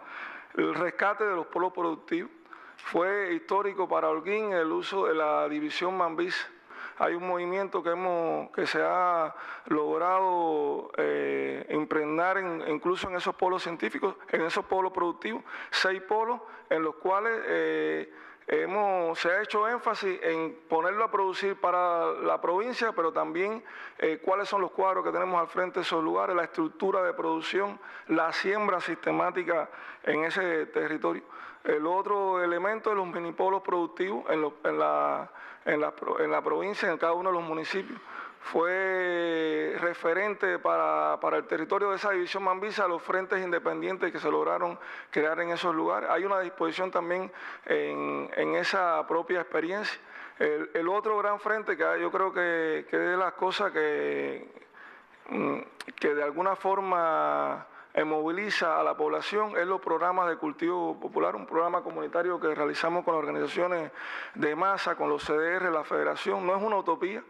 el rescate de los polos productivos. Fue histórico para Holguín el uso de la división Mambis. Hay un movimiento que, hemos, que se ha logrado eh, emprender incluso en esos polos científicos, en esos polos productivos, seis polos en los cuales eh, se ha hecho énfasis en ponerlo a producir para la provincia, pero también eh, cuáles son los cuadros que tenemos al frente de esos lugares, la estructura de producción, la siembra sistemática en ese territorio. El otro elemento de los minipolos productivos en la provincia, en cada uno de los municipios fue referente para, el territorio de esa división Mambisa, los frentes independientes que se lograron crear en esos lugares. Hay una disposición también en, esa propia experiencia. El, otro gran frente que yo creo que, que es de las cosas que, mm, que de alguna forma moviliza a la población es los programas de cultivo popular, un programa comunitario que realizamos con las organizaciones de masa, con los CDR, la federación. No es una utopía,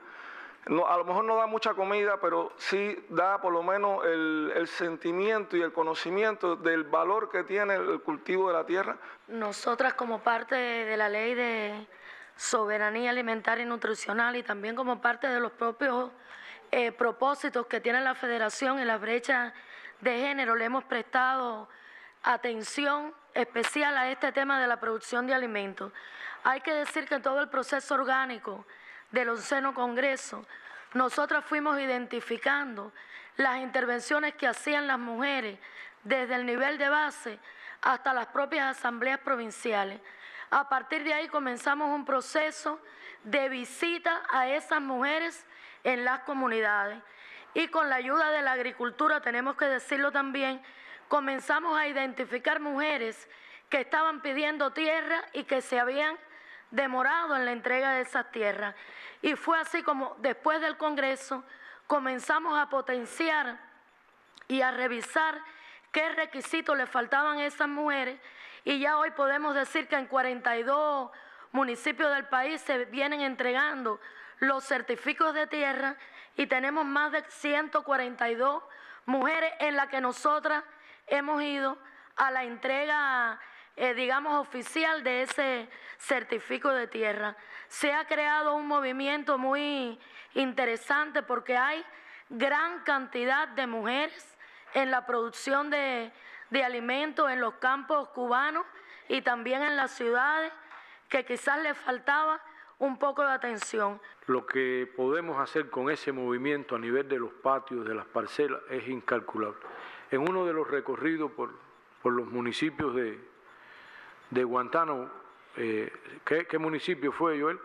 a lo mejor no da mucha comida, pero sí da por lo menos el, sentimiento y el conocimiento del valor que tiene el cultivo de la tierra. Nosotras como parte de la ley de soberanía alimentaria y nutricional y también como parte de los propios eh, propósitos que tiene la federación en la brecha de género, le hemos prestado atención especial a este tema de la producción de alimentos. Hay que decir que todo el proceso orgánico del onceno Congreso, nosotras fuimos identificando las intervenciones que hacían las mujeres desde el nivel de base hasta las propias asambleas provinciales. A partir de ahí comenzamos un proceso de visita a esas mujeres en las comunidades. Y con la ayuda de la agricultura, tenemos que decirlo también, comenzamos a identificar mujeres que estaban pidiendo tierra y que se habían demorado en la entrega de esas tierras. Y fue así como después del Congreso comenzamos a potenciar y a revisar qué requisitos le faltaban a esas mujeres y ya hoy podemos decir que en 42 municipios del país se vienen entregando los certificados de tierra y tenemos más de 142 mujeres en las que nosotras hemos ido a la entrega, eh, digamos, oficial de ese certificado de tierra. Se ha creado un movimiento muy interesante porque hay gran cantidad de mujeres en la producción de, de alimentos en los campos cubanos y también en las ciudades que quizás les faltaba un poco de atención. Lo que podemos hacer con ese movimiento a nivel de los patios, de las parcelas, es incalculable. En uno de los recorridos por, los municipios de, de Guantánamo, eh, ¿qué, ¿qué municipio fue, Joel?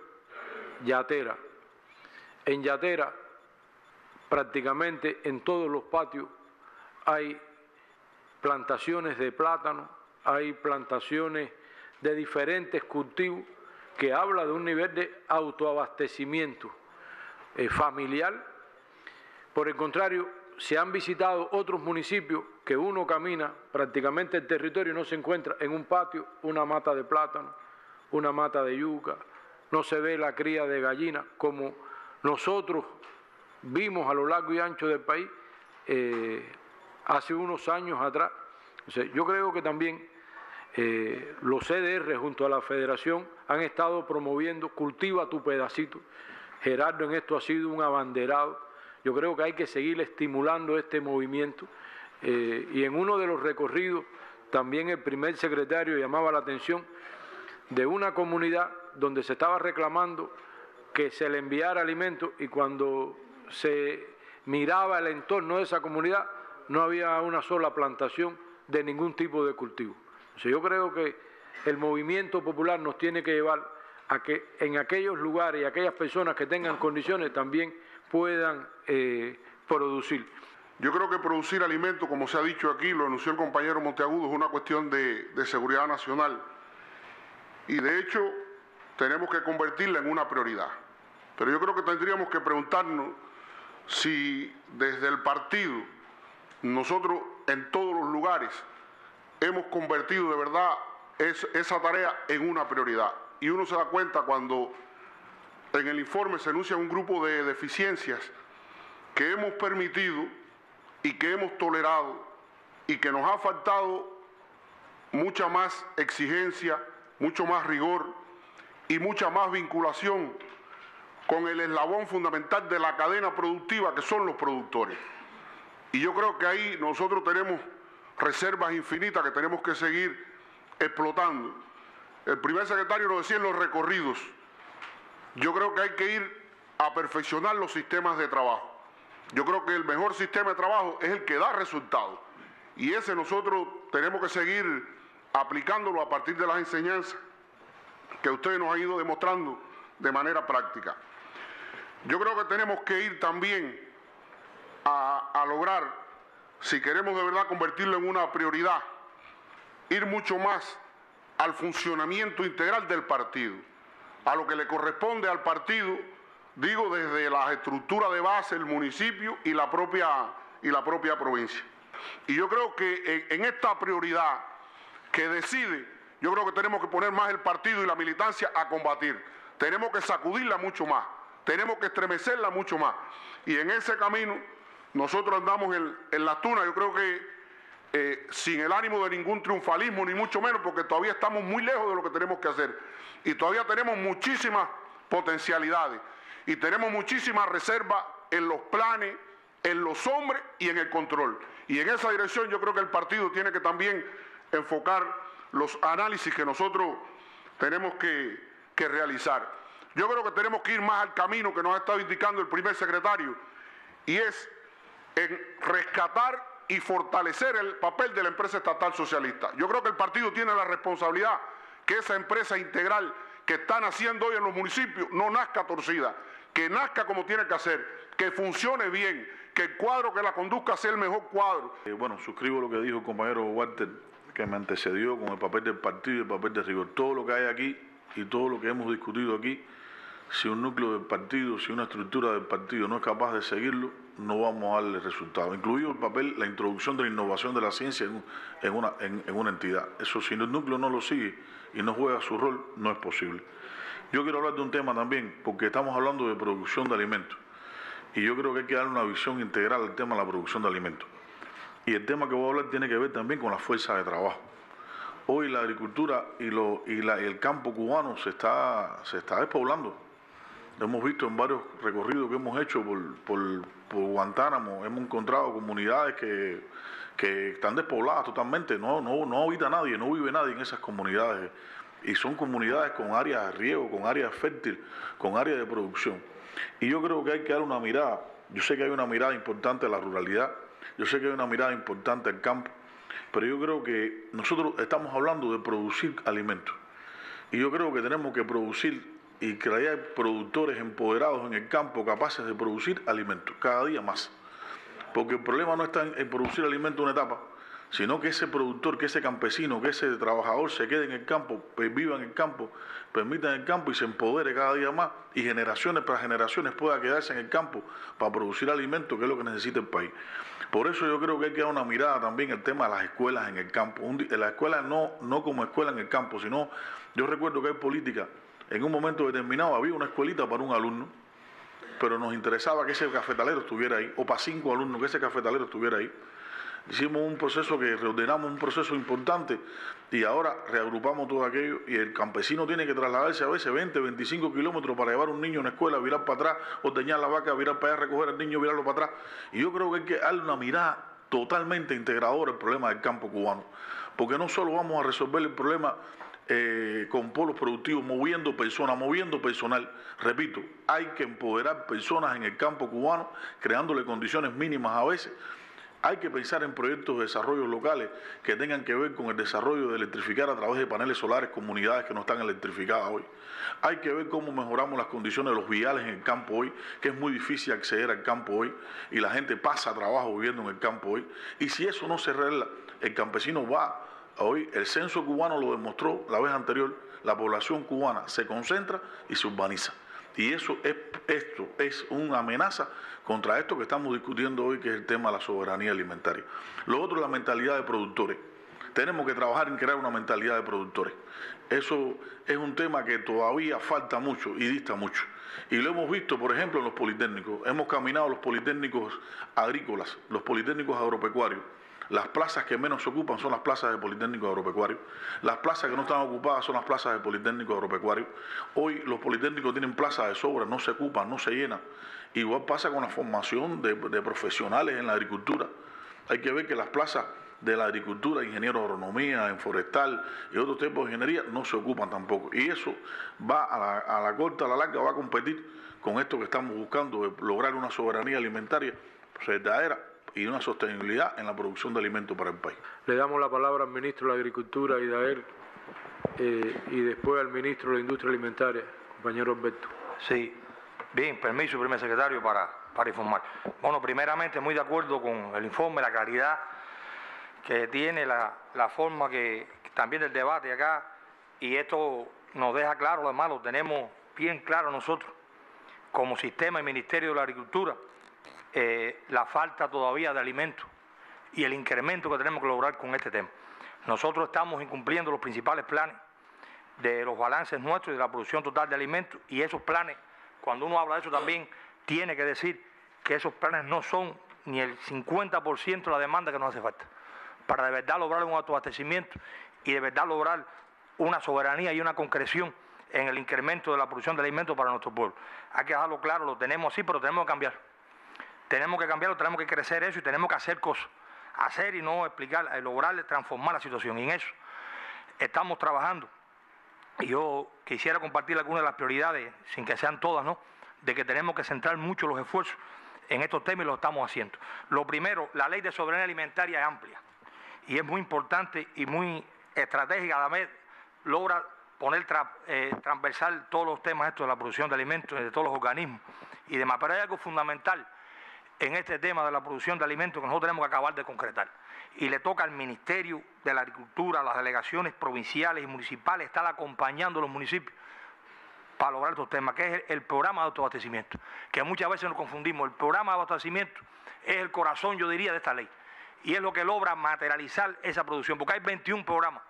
Yatera. En Yatera, prácticamente en todos los patios hay plantaciones de plátano, hay plantaciones de diferentes cultivos que habla de un nivel de autoabastecimiento eh, familiar. Por el contrario, se han visitado otros municipios que uno camina prácticamente el territorio y no se encuentra en un patio una mata de plátano, una mata de yuca, no se ve la cría de gallina como nosotros vimos a lo largo y ancho del país eh, hace unos años atrás. yo creo que también eh, los CDR junto a la federación han estado promoviendo Cultiva tu pedacito. Gerardo en esto ha sido un abanderado. Yo creo que hay que seguir estimulando este movimiento. Eh, y en uno de los recorridos también el primer secretario llamaba la atención de una comunidad donde se estaba reclamando que se le enviara alimentos y cuando se miraba el entorno de esa comunidad no había una sola plantación de ningún tipo de cultivo. yo creo que el movimiento popular nos tiene que llevar a que en aquellos lugares y aquellas personas que tengan condiciones también puedan eh, producir. Yo creo que producir alimentos, como se ha dicho aquí, lo anunció el compañero Monteagudo, es una cuestión de, seguridad nacional. Y de hecho, tenemos que convertirla en una prioridad. Pero yo creo que tendríamos que preguntarnos si desde el partido nosotros en todos los lugares hemos convertido de verdad esa tarea en una prioridad. Y uno se da cuenta cuando en el informe se anuncia un grupo de deficiencias que hemos permitido y que hemos tolerado y que nos ha faltado mucha más exigencia, mucho más rigor y mucha más vinculación con el eslabón fundamental de la cadena productiva que son los productores. Y yo creo que ahí nosotros tenemos reservas infinitas que tenemos que seguir explotando. El primer secretario nos decía en los recorridos, yo creo que hay que ir a perfeccionar los sistemas de trabajo. Yo creo que el mejor sistema de trabajo es el que da resultados. Y ese nosotros tenemos que seguir aplicándolo a partir de las enseñanzas que ustedes nos han ido demostrando de manera práctica. Yo creo que tenemos que ir también a, lograr, si queremos de verdad convertirlo en una prioridad, ir mucho más al funcionamiento integral del partido, a lo que le corresponde al partido, digo desde la estructura de base, el municipio y la propia, y la propia provincia. Y yo creo que en esta prioridad que decide, yo creo que tenemos que poner más el partido y la militancia a combatir. Tenemos que sacudirla mucho más, tenemos que estremecerla mucho más. Y en ese camino nosotros andamos en, la tuna, yo creo que eh, sin el ánimo de ningún triunfalismo, ni mucho menos, porque todavía estamos muy lejos de lo que tenemos que hacer. Y todavía tenemos muchísimas potencialidades y tenemos muchísimas reservas en los planes, en los hombres y en el control. Y en esa dirección yo creo que el partido tiene que también enfocar los análisis que nosotros tenemos que, que realizar. Yo creo que tenemos que ir más al camino que nos ha estado indicando el primer secretario y es en rescatar y fortalecer el papel de la empresa estatal socialista. Yo creo que el partido tiene la responsabilidad que esa empresa integral que están haciendo hoy en los municipios no nazca torcida, que nazca como tiene que hacer, que funcione bien, que el cuadro que la conduzca sea el mejor cuadro. Eh, bueno, suscribo lo que dijo el compañero Walter, que me antecedió con el papel del partido y el papel de rigor. Todo lo que hay aquí y todo lo que hemos discutido aquí, si un núcleo del partido, si una estructura del partido no es capaz de seguirlo, no vamos a darle resultado. Incluido el papel, la introducción de la innovación de la ciencia en, una, en una entidad. Eso si el núcleo no lo sigue y no juega su rol, no es posible. Yo quiero hablar de un tema también, porque estamos hablando de producción de alimentos. Y yo creo que hay que darle una visión integral al tema de la producción de alimentos. Y el tema que voy a hablar tiene que ver también con la fuerza de trabajo. Hoy la agricultura y, el campo cubano se está, despoblando. Lo hemos visto en varios recorridos que hemos hecho por, por, Guantánamo, hemos encontrado comunidades que, que, están despobladas totalmente, no, no, no habita nadie, no vive nadie en esas comunidades. Y son comunidades con áreas de riego, con áreas fértiles, con áreas de producción. Y yo creo que hay que dar una mirada, yo sé que hay una mirada importante a la ruralidad, yo sé que hay una mirada importante al campo, pero yo creo que nosotros estamos hablando de producir alimentos. Y yo creo que tenemos que producir y crear productores empoderados en el campo capaces de producir alimentos, cada día más. Porque el problema no está en, producir alimentos en una etapa, sino que ese productor, que ese campesino, que ese trabajador se quede en el campo, pues viva en el campo, permita en el campo y se empodere cada día más y generaciones tras generaciones pueda quedarse en el campo para producir alimentos, que es lo que necesita el país. Por eso yo creo que hay que dar una mirada también al tema de las escuelas en el campo. La escuela no, no como escuela en el campo, sino yo recuerdo que hay política. En un momento determinado había una escuelita para un alumno, pero nos interesaba que ese cafetalero estuviera ahí, o para cinco alumnos que ese cafetalero estuviera ahí hicimos un proceso que reordenamos un proceso importante y ahora reagrupamos todo aquello y el campesino tiene que trasladarse a veces 20, 25 kilómetros para llevar un niño a una escuela, virar para atrás, ordeñar la vaca, virar para allá, recoger al niño, virarlo para atrás. Y yo creo que hay que darle una mirada totalmente integradora al problema del campo cubano, porque no solo vamos a resolver el problema eh, con polos productivos, moviendo personas, moviendo personal. Repito, hay que empoderar personas en el campo cubano, creándole condiciones mínimas a veces hay que pensar en proyectos de desarrollo locales que tengan que ver con el desarrollo de electrificar a través de paneles solares comunidades que no están electrificadas hoy. Hay que ver cómo mejoramos las condiciones de los viales en el campo hoy, que es muy difícil acceder al campo hoy y la gente pasa trabajo viviendo en el campo hoy. Y si eso no se arregla, el campesino va. Hoy el censo cubano lo demostró la vez anterior, la población cubana se concentra y se urbaniza. Y eso es, esto es una amenaza contra esto que estamos discutiendo hoy, que es el tema de la soberanía alimentaria. Lo otro es la mentalidad de productores. Tenemos que trabajar en crear una mentalidad de productores. Eso es un tema que todavía falta mucho y dista mucho. Y lo hemos visto, por ejemplo, en los politécnicos. Hemos caminado los politécnicos agrícolas, los politécnicos agropecuarios. Las plazas que menos se ocupan son las plazas de Politécnico Agropecuario. Las plazas que no están ocupadas son las plazas de Politécnico Agropecuario. Hoy los politécnicos tienen plazas de sobra, no se ocupan, no se llenan. Igual pasa con la formación de, profesionales en la agricultura. Hay que ver que las plazas de la agricultura, ingeniero de agronomía, en forestal y otros tipos de ingeniería no se ocupan tampoco. Y eso va a la, a la corta, a la larga, va a competir con esto que estamos buscando, de lograr una soberanía alimentaria verdadera y una sostenibilidad en la producción de alimentos para el país. Le damos la palabra al ministro de la Agricultura, Idael, eh, y después al ministro de la Industria Alimentaria, compañero Alberto. Sí, bien, permiso, primer secretario, para, para informar. Bueno, primeramente muy de acuerdo con el informe, la claridad que tiene, la, la forma que, también del debate acá, y esto nos deja claro, además lo tenemos bien claro nosotros, como sistema y Ministerio de la Agricultura, eh, la falta todavía de alimentos y el incremento que tenemos que lograr con este tema. Nosotros estamos incumpliendo los principales planes de los balances nuestros y de la producción total de alimentos y esos planes, cuando uno habla de eso también, tiene que decir que esos planes no son ni el 50% de la demanda que nos hace falta para de verdad lograr un autoabastecimiento y de verdad lograr una soberanía y una concreción en el incremento de la producción de alimentos para nuestro pueblo. Hay que dejarlo claro, lo tenemos así, pero tenemos que cambiar. Tenemos que cambiarlo, tenemos que crecer eso y tenemos que hacer cosas. Hacer y no explicar, eh, lograr transformar la situación. Y en eso estamos trabajando yo quisiera compartir algunas de las prioridades, sin que sean todas, ¿no? De que tenemos que centrar mucho los esfuerzos en estos temas y lo estamos haciendo. Lo primero, la ley de soberanía alimentaria es amplia y es muy importante y muy estratégica. Además, logra poner eh, transversal todos los temas estos de la producción de alimentos de todos los organismos y demás. Pero hay algo fundamental en este tema de la producción de alimentos que nosotros tenemos que acabar de concretar. Y le toca al Ministerio de la Agricultura, a las delegaciones provinciales y municipales, estar acompañando a los municipios para lograr estos temas, que es el, programa de autoabastecimiento, que muchas veces nos confundimos. El programa de abastecimiento es el corazón, yo diría, de esta ley. Y es lo que logra materializar esa producción, porque hay 21 programas.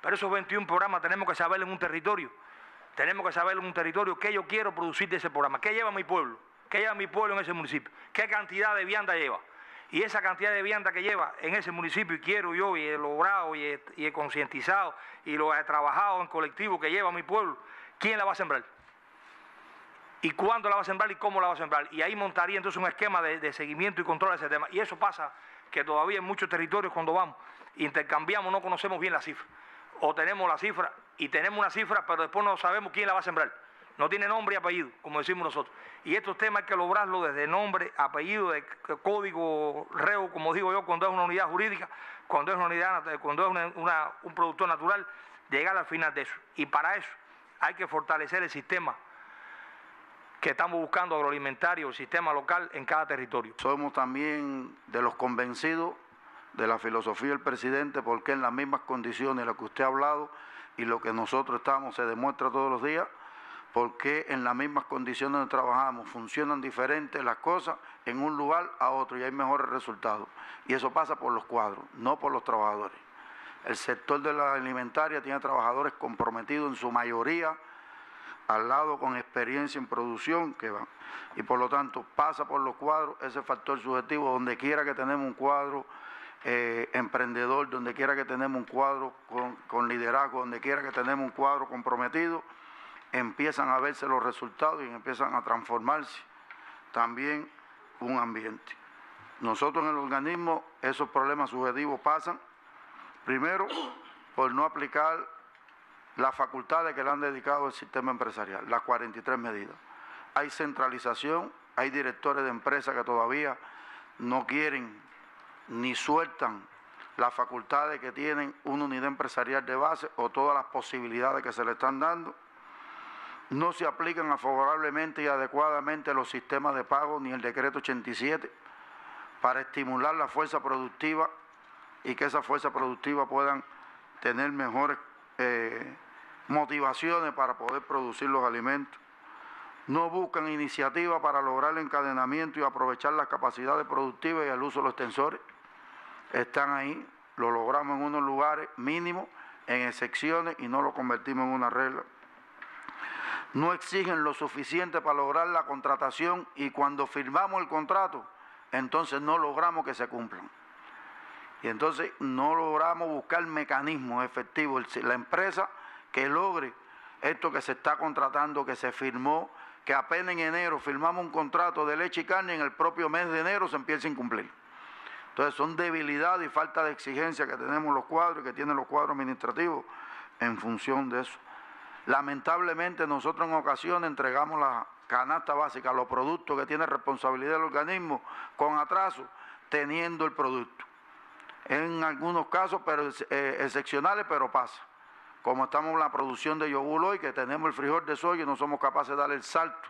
Pero esos 21 programas tenemos que saber en un territorio. Tenemos que saber en un territorio qué yo quiero producir de ese programa, qué lleva mi pueblo que lleva mi pueblo en ese municipio, qué cantidad de vianda lleva. Y esa cantidad de vianda que lleva en ese municipio, y quiero yo, y he logrado, y he, concientizado, y lo he trabajado en colectivo que lleva mi pueblo, ¿quién la va a sembrar? y cuándo la va a sembrar y cómo la va a sembrar. Y ahí montaría entonces un esquema de, de, seguimiento y control de ese tema. Y eso pasa que todavía en muchos territorios cuando vamos, intercambiamos, no conocemos bien la cifra. O tenemos la cifra y tenemos una cifra, pero después no sabemos quién la va a sembrar no tiene nombre y apellido, como decimos nosotros. Y estos temas hay que lograrlo desde nombre, apellido, de código reo, como digo yo, cuando es una unidad jurídica, cuando es una unidad, cuando es un productor natural, llegar al final de eso. Y para eso hay que fortalecer el sistema que estamos buscando agroalimentario, el sistema local en cada territorio. Somos también de los convencidos de la filosofía del presidente, porque en las mismas condiciones las que usted ha hablado y lo que nosotros estamos se demuestra todos los días, porque en las mismas condiciones donde trabajamos funcionan diferentes las cosas en un lugar a otro y hay mejores resultados. Y eso pasa por los cuadros, no por los trabajadores. El sector de la alimentaria tiene trabajadores comprometidos en su mayoría, al lado con experiencia en producción que van. Y por lo tanto pasa por los cuadros ese factor subjetivo, donde quiera que tenemos un cuadro eh, emprendedor, donde quiera que tenemos un cuadro con, con liderazgo, donde quiera que tenemos un cuadro comprometido, empiezan a verse los resultados y empiezan a transformarse también un ambiente. Nosotros en el organismo esos problemas subjetivos pasan, primero, por no aplicar las facultades que le han dedicado al sistema empresarial, las 43 medidas. Hay centralización, hay directores de empresas que todavía no quieren ni sueltan las facultades que tienen una unidad empresarial de base o todas las posibilidades que se le están dando no se aplican favorablemente y adecuadamente los sistemas de pago ni el decreto 87 para estimular la fuerza productiva y que esa fuerza productiva puedan tener mejores eh, motivaciones para poder producir los alimentos. No buscan iniciativas para lograr el encadenamiento y aprovechar las capacidades productivas y el uso de los extensores. Están ahí, lo logramos en unos lugares mínimos, en excepciones y no lo convertimos en una regla no exigen lo suficiente para lograr la contratación y cuando firmamos el contrato, entonces no logramos que se cumplan. Y entonces no logramos buscar mecanismos efectivos. La empresa que logre esto que se está contratando, que se firmó, que apenas en enero firmamos un contrato de leche y carne en el propio mes de enero se empieza a incumplir. Entonces son debilidades y falta de exigencia que tenemos los cuadros y que tienen los cuadros administrativos en función de eso. Lamentablemente nosotros en ocasiones entregamos la canasta básica, los productos que tiene responsabilidad del organismo con atraso, teniendo el producto. En algunos casos pero, eh, excepcionales, pero pasa. Como estamos en la producción de yogur hoy, que tenemos el frijol de soya y no somos capaces de dar el salto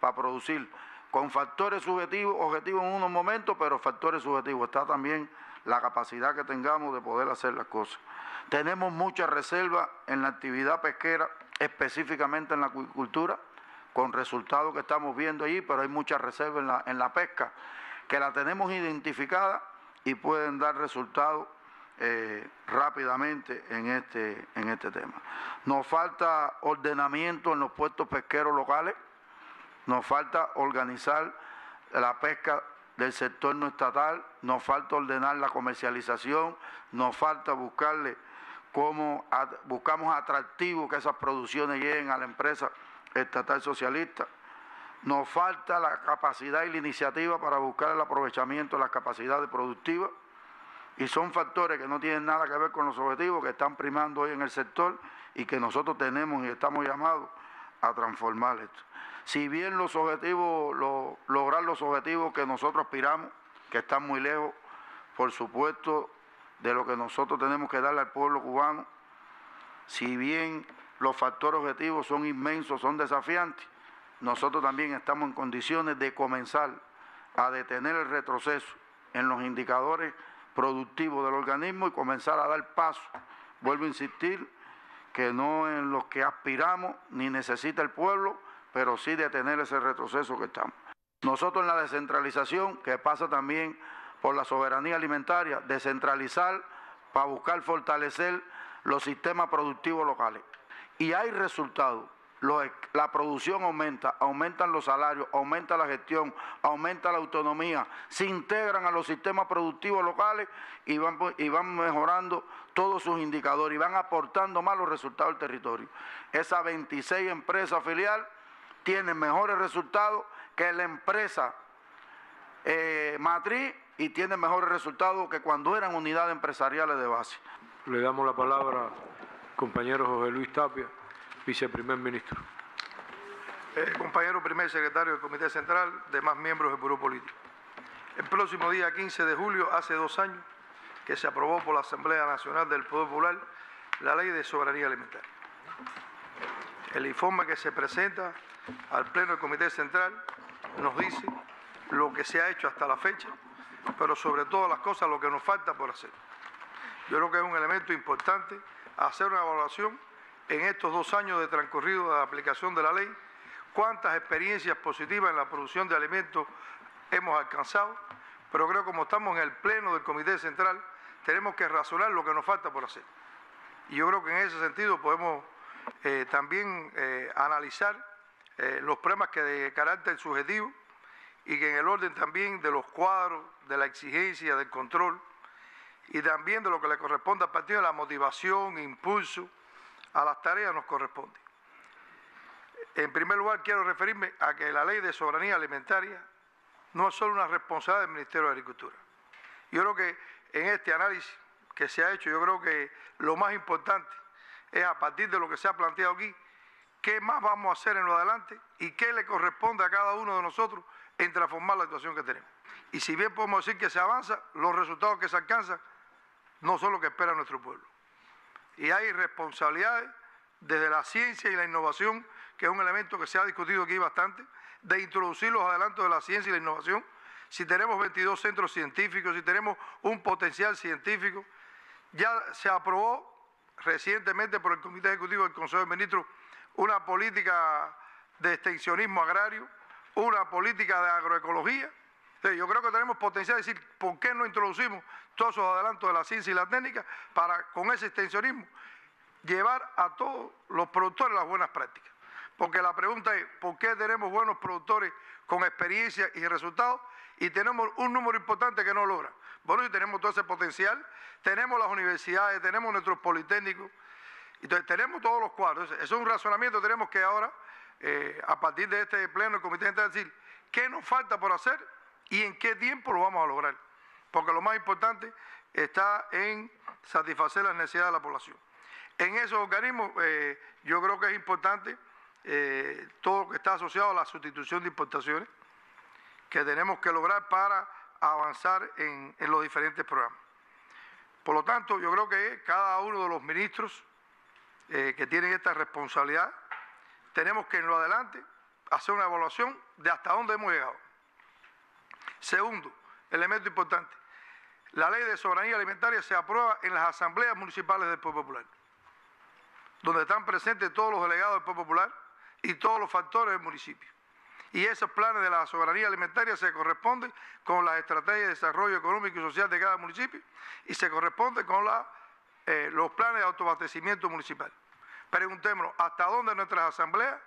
para producir. Con factores subjetivos, objetivos en unos momentos, pero factores subjetivos. Está también la capacidad que tengamos de poder hacer las cosas. Tenemos mucha reserva en la actividad pesquera específicamente en la acuicultura, con resultados que estamos viendo allí, pero hay mucha reserva en la, en la pesca, que la tenemos identificada y pueden dar resultados eh, rápidamente en este, en este tema. Nos falta ordenamiento en los puestos pesqueros locales, nos falta organizar la pesca del sector no estatal, nos falta ordenar la comercialización, nos falta buscarle cómo buscamos atractivo que esas producciones lleguen a la empresa estatal socialista. Nos falta la capacidad y la iniciativa para buscar el aprovechamiento de las capacidades productivas y son factores que no tienen nada que ver con los objetivos que están primando hoy en el sector y que nosotros tenemos y estamos llamados a transformar esto. Si bien los objetivos, lograr los objetivos que nosotros aspiramos, que están muy lejos, por supuesto, de lo que nosotros tenemos que darle al pueblo cubano, si bien los factores objetivos son inmensos, son desafiantes, nosotros también estamos en condiciones de comenzar a detener el retroceso en los indicadores productivos del organismo y comenzar a dar paso, vuelvo a insistir, que no en los que aspiramos ni necesita el pueblo, pero sí detener ese retroceso que estamos. Nosotros en la descentralización, que pasa también por la soberanía alimentaria, descentralizar para buscar fortalecer los sistemas productivos locales. Y hay resultados. la producción aumenta, aumentan los salarios, aumenta la gestión, aumenta la autonomía, se integran a los sistemas productivos locales y van, y van mejorando todos sus indicadores y van aportando más los resultados del territorio. Esas 26 empresas filiales tienen mejores resultados que la empresa eh, matriz y tienen mejores resultados que cuando eran unidades empresariales de base. Le damos la palabra compañero José Luis Tapia, viceprimer ministro. Eh, compañero primer secretario del Comité Central, demás miembros del Buró Político. El próximo día 15 de julio, hace dos años, que se aprobó por la Asamblea Nacional del Poder Popular la Ley de Soberanía Alimentaria. El informe que se presenta al Pleno del Comité Central nos dice lo que se ha hecho hasta la fecha, pero sobre todas las cosas lo que nos falta por hacer. Yo creo que es un elemento importante hacer una evaluación en estos dos años de transcurrido de la aplicación de la ley, cuántas experiencias positivas en la producción de alimentos hemos alcanzado, pero creo que como estamos en el pleno del Comité Central, tenemos que razonar lo que nos falta por hacer. Y yo creo que en ese sentido podemos eh, también eh, analizar eh, los problemas que de carácter subjetivo y que en el orden también de los cuadros, de la exigencia, del control, y también de lo que le corresponde al partido, la motivación, impulso a las tareas nos corresponde. En primer lugar, quiero referirme a que la ley de soberanía alimentaria no es solo una responsabilidad del Ministerio de Agricultura. Yo creo que en este análisis que se ha hecho, yo creo que lo más importante es a partir de lo que se ha planteado aquí, qué más vamos a hacer en lo adelante y qué le corresponde a cada uno de nosotros en transformar la situación que tenemos. Y si bien podemos decir que se avanza, los resultados que se alcanzan no son lo que espera nuestro pueblo. Y hay responsabilidades desde la ciencia y la innovación, que es un elemento que se ha discutido aquí bastante, de introducir los adelantos de la ciencia y la innovación. Si tenemos 22 centros científicos, si tenemos un potencial científico, ya se aprobó recientemente por el Comité Ejecutivo del Consejo de Ministros una política de extensionismo agrario, una política de agroecología, yo creo que tenemos potencial de decir, ¿por qué no introducimos todos esos adelantos de la ciencia y la técnica para, con ese extensionismo, llevar a todos los productores las buenas prácticas? Porque la pregunta es, ¿por qué tenemos buenos productores con experiencia y resultados y tenemos un número importante que no logra? Bueno, y tenemos todo ese potencial, tenemos las universidades, tenemos nuestros politécnicos, entonces tenemos todos los cuadros. Eso es un razonamiento que tenemos que ahora, eh, a partir de este pleno, el comité central, decir, ¿qué nos falta por hacer y en qué tiempo lo vamos a lograr. Porque lo más importante está en satisfacer las necesidades de la población. En esos organismos eh, yo creo que es importante eh, todo lo que está asociado a la sustitución de importaciones que tenemos que lograr para avanzar en, los diferentes programas. Por lo tanto, yo creo que cada uno de los ministros que tienen esta responsabilidad, tenemos que en lo adelante hacer una evaluación de hasta dónde hemos llegado. Segundo, elemento importante, la ley de soberanía alimentaria se aprueba en las asambleas municipales del Pueblo Popular, donde están presentes todos los delegados del Pueblo Popular y todos los factores del municipio. Y esos planes de la soberanía alimentaria se corresponden con las estrategias de desarrollo económico y social de cada municipio y se corresponden con eh, los planes de autoabastecimiento municipal. Preguntémonos, ¿hasta dónde nuestras asambleas,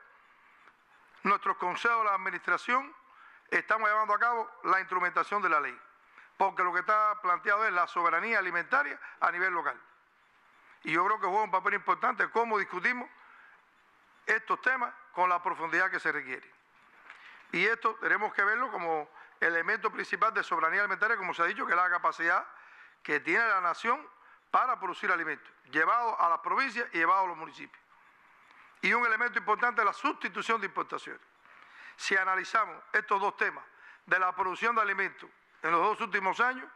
nuestros consejos de la administración estamos llevando a cabo la instrumentación de la ley, porque lo que está planteado es la soberanía alimentaria a nivel local. Y yo creo que juega un papel importante cómo discutimos estos temas con la profundidad que se requiere. Y esto tenemos que verlo como elemento principal de soberanía alimentaria, como se ha dicho, que es la capacidad que tiene la nación para producir alimentos, llevado a las provincias y llevado a los municipios. Y un elemento importante es la sustitución de importaciones. Si analizamos estos dos temas de la producción de alimentos en los dos últimos años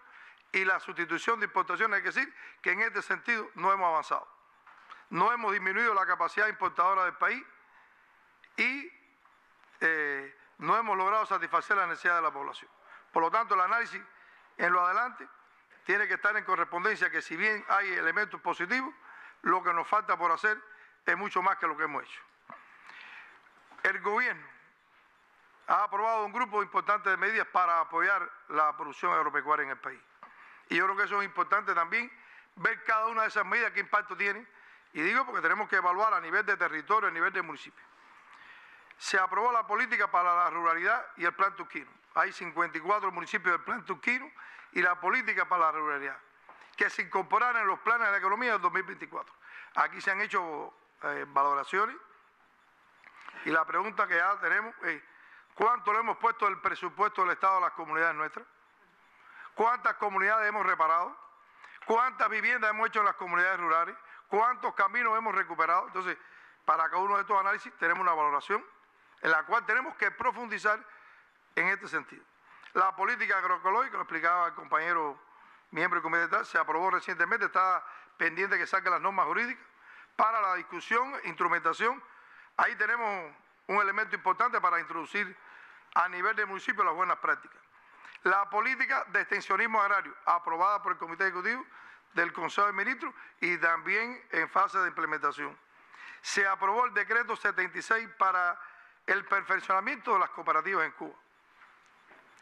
y la sustitución de importaciones, hay que decir que en este sentido no hemos avanzado. No hemos disminuido la capacidad importadora del país y eh, no hemos logrado satisfacer la necesidad de la población. Por lo tanto, el análisis en lo adelante tiene que estar en correspondencia que si bien hay elementos positivos, lo que nos falta por hacer es mucho más que lo que hemos hecho. El gobierno ha aprobado un grupo importante de medidas para apoyar la producción agropecuaria en el país. Y yo creo que eso es importante también, ver cada una de esas medidas, qué impacto tiene. Y digo porque tenemos que evaluar a nivel de territorio, a nivel de municipio. Se aprobó la política para la ruralidad y el plan Tuquino. Hay 54 municipios del plan Tuquino y la política para la ruralidad, que se incorporaron en los planes de la economía del 2024. Aquí se han hecho eh, valoraciones y la pregunta que ya tenemos es, ¿cuánto le hemos puesto del presupuesto del Estado a las comunidades nuestras? ¿Cuántas comunidades hemos reparado? ¿Cuántas viviendas hemos hecho en las comunidades rurales? ¿Cuántos caminos hemos recuperado? Entonces, para cada uno de estos análisis tenemos una valoración en la cual tenemos que profundizar en este sentido. La política agroecológica, lo explicaba el compañero miembro del comité se aprobó recientemente, está pendiente que salgan las normas jurídicas para la discusión, instrumentación. Ahí tenemos un elemento importante para introducir a nivel de municipio las buenas prácticas. La política de extensionismo agrario, aprobada por el Comité Ejecutivo del Consejo de Ministros y también en fase de implementación. Se aprobó el decreto 76 para el perfeccionamiento de las cooperativas en Cuba.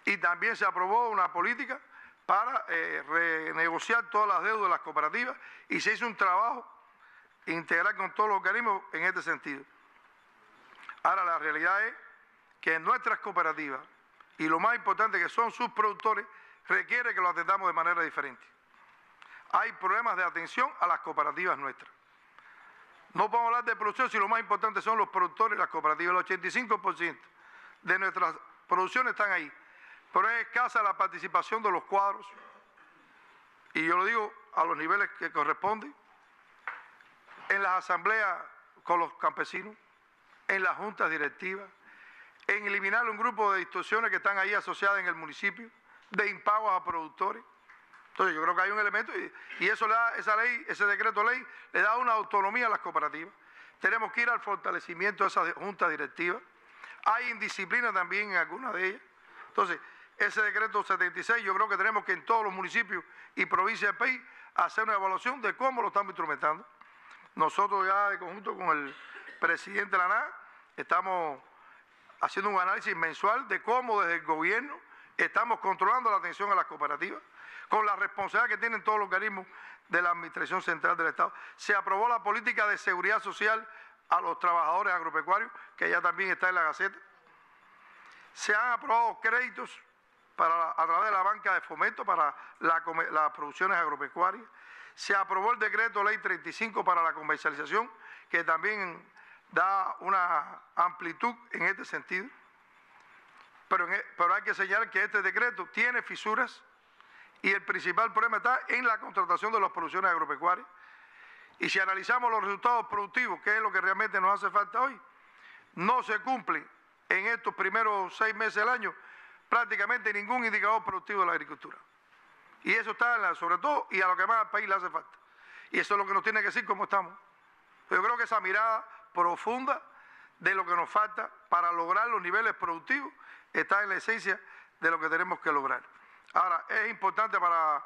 Y también se aprobó una política para eh, renegociar todas las deudas de las cooperativas y se hizo un trabajo integral con todos los organismos en este sentido. Ahora la realidad es que nuestras cooperativas, y lo más importante que son sus productores, requiere que lo atendamos de manera diferente. Hay problemas de atención a las cooperativas nuestras. No podemos hablar de producción si lo más importante son los productores y las cooperativas. El 85% de nuestras producciones están ahí. Pero es escasa la participación de los cuadros. Y yo lo digo a los niveles que corresponden. En las asambleas con los campesinos, en las juntas directivas, en eliminar un grupo de instituciones que están ahí asociadas en el municipio, de impagos a productores. Entonces yo creo que hay un elemento y, eso le da, esa ley, ese decreto ley, le da una autonomía a las cooperativas. Tenemos que ir al fortalecimiento de esa junta directiva. Hay indisciplina también en algunas de ellas. Entonces, ese decreto 76 yo creo que tenemos que en todos los municipios y provincias del país hacer una evaluación de cómo lo estamos instrumentando. Nosotros ya de conjunto con el presidente de la estamos haciendo un análisis mensual de cómo desde el gobierno estamos controlando la atención a las cooperativas, con la responsabilidad que tienen todos los organismos de la Administración Central del Estado. Se aprobó la política de seguridad social a los trabajadores agropecuarios, que ya también está en la Gaceta. Se han aprobado créditos a través de la banca de fomento para las producciones agropecuarias. Se aprobó el decreto ley 35 para la comercialización, que también da una amplitud en este sentido. Pero, e, pero hay que señalar que este decreto tiene fisuras y el principal problema está en la contratación de las producciones agropecuarias. Y si analizamos los resultados productivos, que es lo que realmente nos hace falta hoy, no se cumple en estos primeros seis meses del año prácticamente ningún indicador productivo de la agricultura. Y eso está sobre todo y a lo que más al país le hace falta. Y eso es lo que nos tiene que decir cómo estamos. Yo creo que esa mirada profunda de lo que nos falta para lograr los niveles productivos está en la esencia de lo que tenemos que lograr. Ahora, es importante para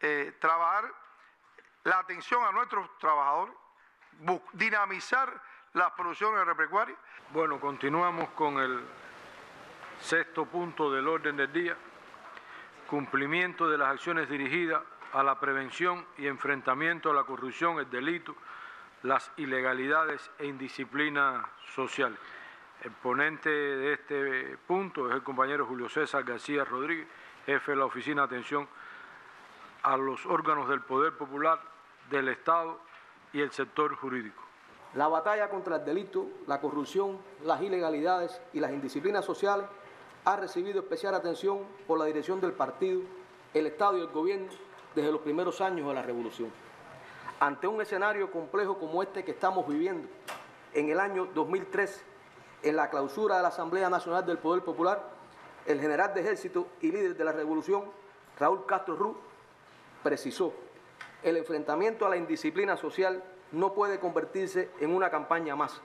eh, trabajar la atención a nuestros trabajadores, dinamizar las producciones agropecuarias. Bueno, continuamos con el sexto punto del orden del día, cumplimiento de las acciones dirigidas a la prevención y enfrentamiento a la corrupción, el delito, las ilegalidades e indisciplina social. El ponente de este punto es el compañero Julio César García Rodríguez, jefe de la Oficina de Atención a los órganos del Poder Popular, del Estado y el sector jurídico. La batalla contra el delito, la corrupción, las ilegalidades y las indisciplinas sociales ha recibido especial atención por la dirección del partido, el Estado y el Gobierno desde los primeros años de la Revolución. Ante un escenario complejo como este que estamos viviendo en el año 2003, en la clausura de la Asamblea Nacional del Poder Popular, el general de ejército y líder de la revolución, Raúl Castro Ruz, precisó, el enfrentamiento a la indisciplina social no puede convertirse en una campaña más,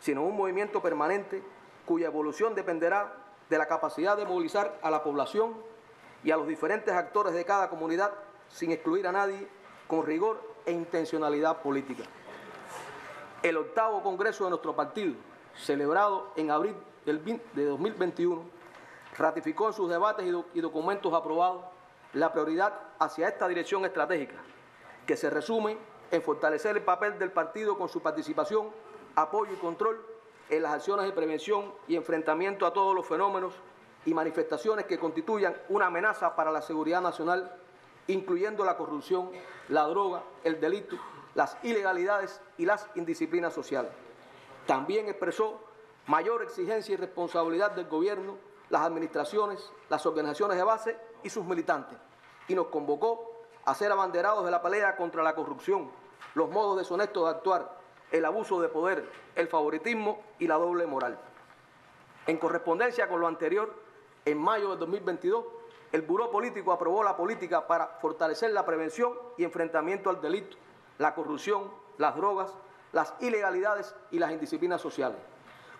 sino un movimiento permanente cuya evolución dependerá de la capacidad de movilizar a la población y a los diferentes actores de cada comunidad sin excluir a nadie con rigor e intencionalidad política. El octavo Congreso de nuestro partido, celebrado en abril de 2021, ratificó en sus debates y documentos aprobados la prioridad hacia esta dirección estratégica, que se resume en fortalecer el papel del partido con su participación, apoyo y control en las acciones de prevención y enfrentamiento a todos los fenómenos y manifestaciones que constituyan una amenaza para la seguridad nacional, incluyendo la corrupción, la droga, el delito, las ilegalidades y las indisciplinas sociales. También expresó mayor exigencia y responsabilidad del gobierno, las administraciones, las organizaciones de base y sus militantes, y nos convocó a ser abanderados de la pelea contra la corrupción, los modos deshonestos de actuar, el abuso de poder, el favoritismo y la doble moral. En correspondencia con lo anterior, en mayo de 2022, el Buró Político aprobó la política para fortalecer la prevención y enfrentamiento al delito, la corrupción, las drogas, las ilegalidades y las indisciplinas sociales.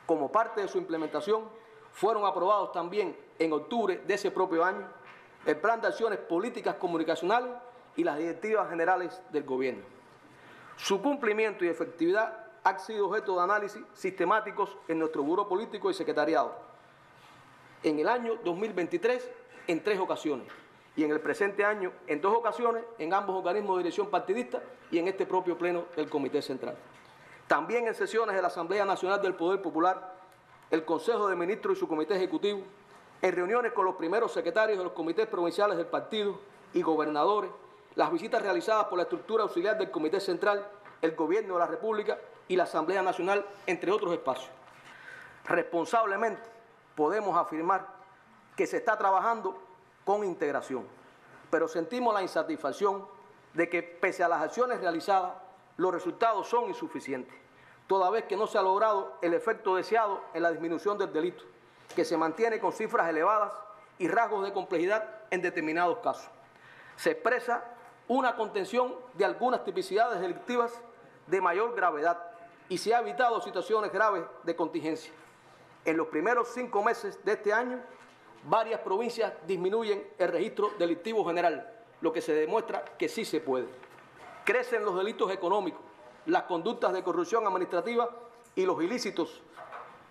Como parte de su implementación, fueron aprobados también en octubre de ese propio año el Plan de Acciones Políticas Comunicacionales y las directivas generales del Gobierno. Su cumplimiento y efectividad han sido objeto de análisis sistemáticos en nuestro Buró Político y Secretariado. En el año 2023, en tres ocasiones. Y en el presente año, en dos ocasiones, en ambos organismos de dirección partidista y en este propio pleno del Comité Central. También en sesiones de la Asamblea Nacional del Poder Popular, el Consejo de Ministros y su Comité Ejecutivo, en reuniones con los primeros secretarios de los comités provinciales del partido y gobernadores, las visitas realizadas por la estructura auxiliar del Comité Central, el Gobierno de la República y la Asamblea Nacional, entre otros espacios. Responsablemente podemos afirmar que se está trabajando con integración, pero sentimos la insatisfacción de que pese a las acciones realizadas, los resultados son insuficientes, toda vez que no se ha logrado el efecto deseado en la disminución del delito, que se mantiene con cifras elevadas y rasgos de complejidad en determinados casos. Se expresa una contención de algunas tipicidades delictivas de mayor gravedad y se ha evitado situaciones graves de contingencia. En los primeros cinco meses de este año, varias provincias disminuyen el registro delictivo general, lo que se demuestra que sí se puede. Crecen los delitos económicos, las conductas de corrupción administrativa y los ilícitos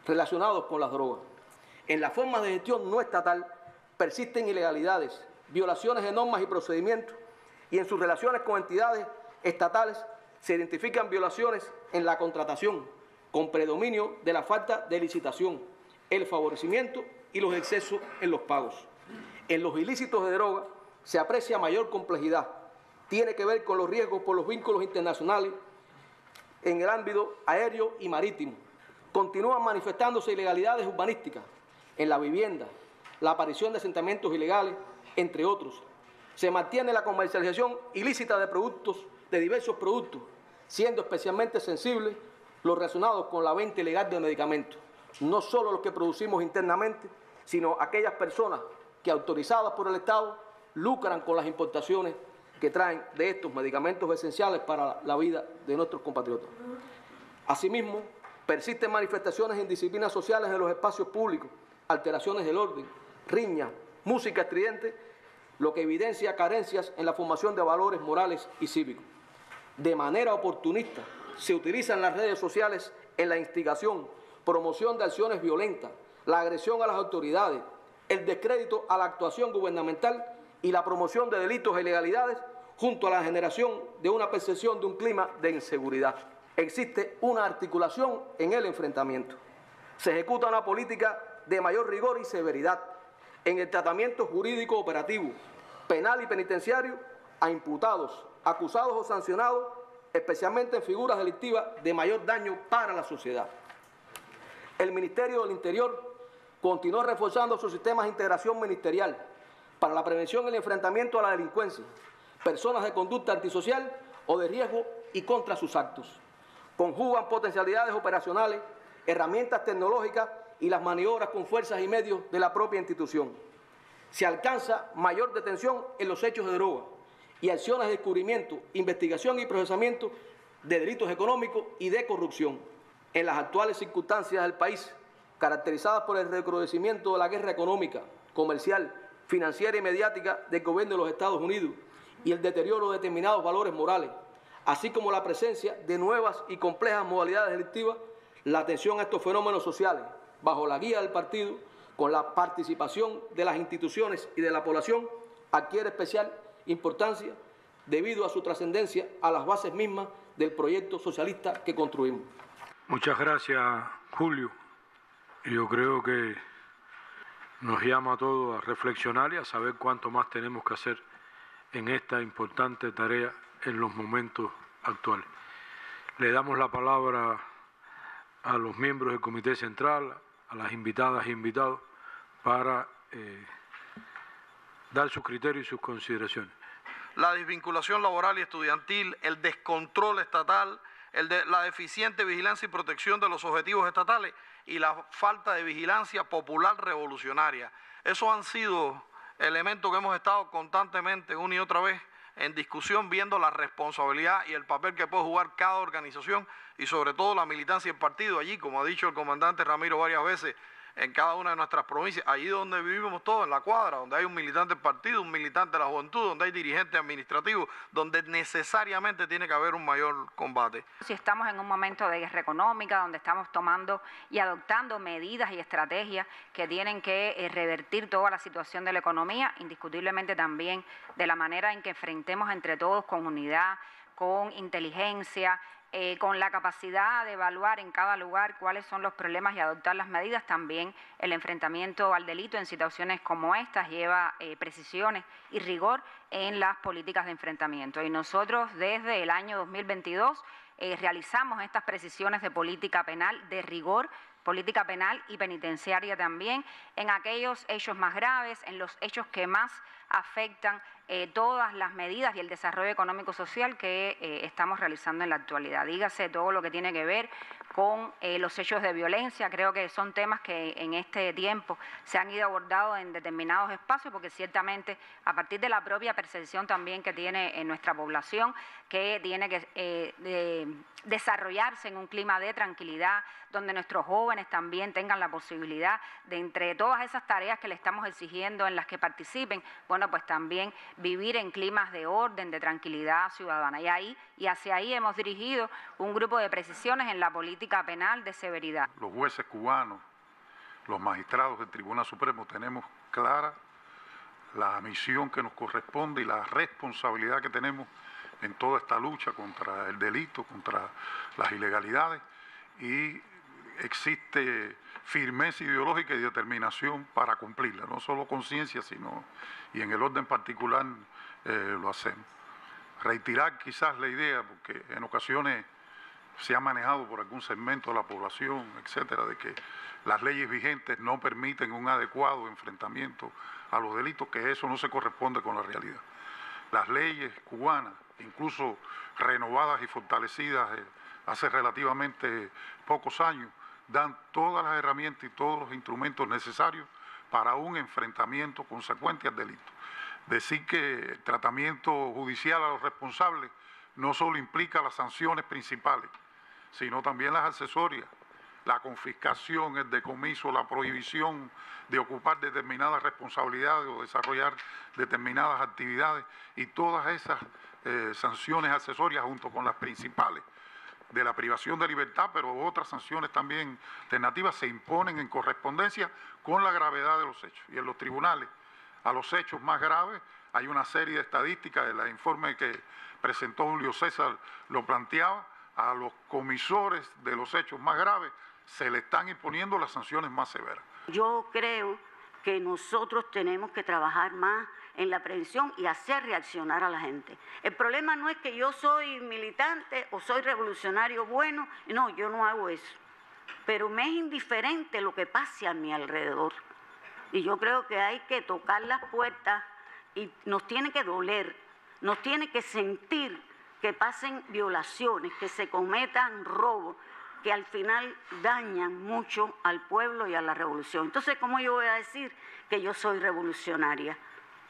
relacionados con las drogas. En las formas de gestión no estatal persisten ilegalidades, violaciones de normas y procedimientos y en sus relaciones con entidades estatales se identifican violaciones en la contratación, con predominio de la falta de licitación, el favorecimiento y los excesos en los pagos. En los ilícitos de droga se aprecia mayor complejidad. Tiene que ver con los riesgos por los vínculos internacionales en el ámbito aéreo y marítimo. Continúan manifestándose ilegalidades urbanísticas en la vivienda, la aparición de asentamientos ilegales, entre otros, se mantiene la comercialización ilícita de productos, de diversos productos, siendo especialmente sensibles los relacionados con la venta ilegal de medicamentos, no solo los que producimos internamente, sino aquellas personas que autorizadas por el Estado lucran con las importaciones que traen de estos medicamentos esenciales para la vida de nuestros compatriotas. Asimismo, persisten manifestaciones de indisciplinas sociales en los espacios públicos, alteraciones del orden, riñas, música estridente lo que evidencia carencias en la formación de valores morales y cívicos. De manera oportunista se utilizan las redes sociales en la instigación, promoción de acciones violentas, la agresión a las autoridades, el descrédito a la actuación gubernamental y la promoción de delitos e ilegalidades junto a la generación de una percepción de un clima de inseguridad. Existe una articulación en el enfrentamiento. Se ejecuta una política de mayor rigor y severidad en el tratamiento jurídico operativo, penal y penitenciario a imputados, acusados o sancionados, especialmente en figuras delictivas de mayor daño para la sociedad. El Ministerio del Interior continuó reforzando sus sistemas de integración ministerial para la prevención y el enfrentamiento a la delincuencia, personas de conducta antisocial o de riesgo y contra sus actos. Conjugan potencialidades operacionales, herramientas tecnológicas y las maniobras con fuerzas y medios de la propia institución. Se alcanza mayor detención en los hechos de droga y acciones de descubrimiento, investigación y procesamiento de delitos económicos y de corrupción. En las actuales circunstancias del país, caracterizadas por el recrudecimiento de la guerra económica, comercial, financiera y mediática del gobierno de los Estados Unidos y el deterioro de determinados valores morales, así como la presencia de nuevas y complejas modalidades delictivas, la atención a estos fenómenos sociales, bajo la guía del partido, con la participación de las instituciones y de la población, adquiere especial importancia debido a su trascendencia a las bases mismas del proyecto socialista que construimos. Muchas gracias, Julio. Yo creo que nos llama a todos a reflexionar y a saber cuánto más tenemos que hacer en esta importante tarea en los momentos actuales. Le damos la palabra a los miembros del Comité Central, a las invitadas e invitados, para eh, dar sus criterios y sus consideraciones. La desvinculación laboral y estudiantil, el descontrol estatal, la deficiente vigilancia y protección de los objetivos estatales y la falta de vigilancia popular revolucionaria. Esos han sido elementos que hemos estado constantemente una y otra vez en discusión viendo la responsabilidad y el papel que puede jugar cada organización y sobre todo la militancia del partido. Allí, como ha dicho el comandante Ramiro varias veces, en cada una de nuestras provincias, allí donde vivimos todos, en la cuadra, donde hay un militante del partido, un militante de la juventud, donde hay dirigentes administrativos, donde necesariamente tiene que haber un mayor combate. Si estamos en un momento de guerra económica, donde estamos tomando y adoptando medidas y estrategias que tienen que eh, revertir toda la situación de la economía, indiscutiblemente también de la manera en que enfrentemos entre todos con unidad, con inteligencia, eh, con la capacidad de evaluar en cada lugar cuáles son los problemas y adoptar las medidas. También el enfrentamiento al delito en situaciones como estas lleva eh, precisiones y rigor en las políticas de enfrentamiento. Y nosotros desde el año 2022 eh, realizamos estas precisiones de política penal de rigor política penal y penitenciaria también, en aquellos hechos más graves, en los hechos que más afectan eh, todas las medidas y el desarrollo económico-social que eh, estamos realizando en la actualidad. Dígase todo lo que tiene que ver con eh, los hechos de violencia. Creo que son temas que en este tiempo se han ido abordando en determinados espacios, porque ciertamente a partir de la propia percepción también que tiene en nuestra población, que tiene que eh, desarrollarse en un clima de tranquilidad, donde nuestros jóvenes también tengan la posibilidad de, entre todas esas tareas que le estamos exigiendo en las que participen, bueno, pues también vivir en climas de orden, de tranquilidad ciudadana. Y ahí, y hacia ahí hemos dirigido un grupo de precisiones en la política penal de severidad. Los jueces cubanos, los magistrados del Tribunal Supremo, tenemos clara la misión que nos corresponde y la responsabilidad que tenemos en toda esta lucha contra el delito, contra las ilegalidades y existe firmeza ideológica y determinación para cumplirla, no solo conciencia, sino, y en el orden particular eh, lo hacemos. Retirar quizás la idea, porque en ocasiones se ha manejado por algún segmento de la población, etcétera, de que las leyes vigentes no permiten un adecuado enfrentamiento a los delitos, que eso no se corresponde con la realidad. Las leyes cubanas, incluso renovadas y fortalecidas eh, hace relativamente pocos años, dan todas las herramientas y todos los instrumentos necesarios para un enfrentamiento consecuente al delito. Decir que el tratamiento judicial a los responsables no solo implica las sanciones principales, sino también las accesorias, la confiscación, el decomiso, la prohibición de ocupar determinadas responsabilidades o desarrollar determinadas actividades y todas esas eh, sanciones accesorias junto con las principales de la privación de libertad, pero otras sanciones también alternativas se imponen en correspondencia con la gravedad de los hechos. Y en los tribunales, a los hechos más graves, hay una serie de estadísticas, el informe que presentó Julio César lo planteaba, a los comisores de los hechos más graves se le están imponiendo las sanciones más severas. Yo creo que nosotros tenemos que trabajar más en la prevención y hacer reaccionar a la gente. El problema no es que yo soy militante o soy revolucionario bueno, no, yo no hago eso. Pero me es indiferente lo que pase a mi alrededor. Y yo creo que hay que tocar las puertas y nos tiene que doler, nos tiene que sentir que pasen violaciones, que se cometan robos, que al final dañan mucho al pueblo y a la revolución. Entonces, ¿cómo yo voy a decir que yo soy revolucionaria?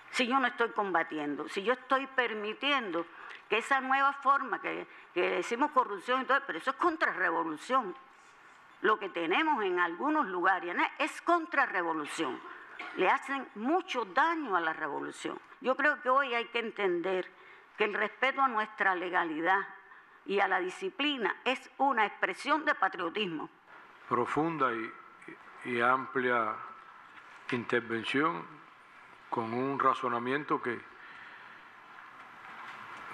Si yo no estoy combatiendo, si yo estoy permitiendo que esa nueva forma que, decimos corrupción todo, pero eso es contrarrevolución. Lo que tenemos en algunos lugares es contrarrevolución. Le hacen mucho daño a la revolución. Yo creo que hoy hay que entender que el respeto a nuestra legalidad y a la disciplina es una expresión de patriotismo. Profunda y, amplia intervención con un razonamiento que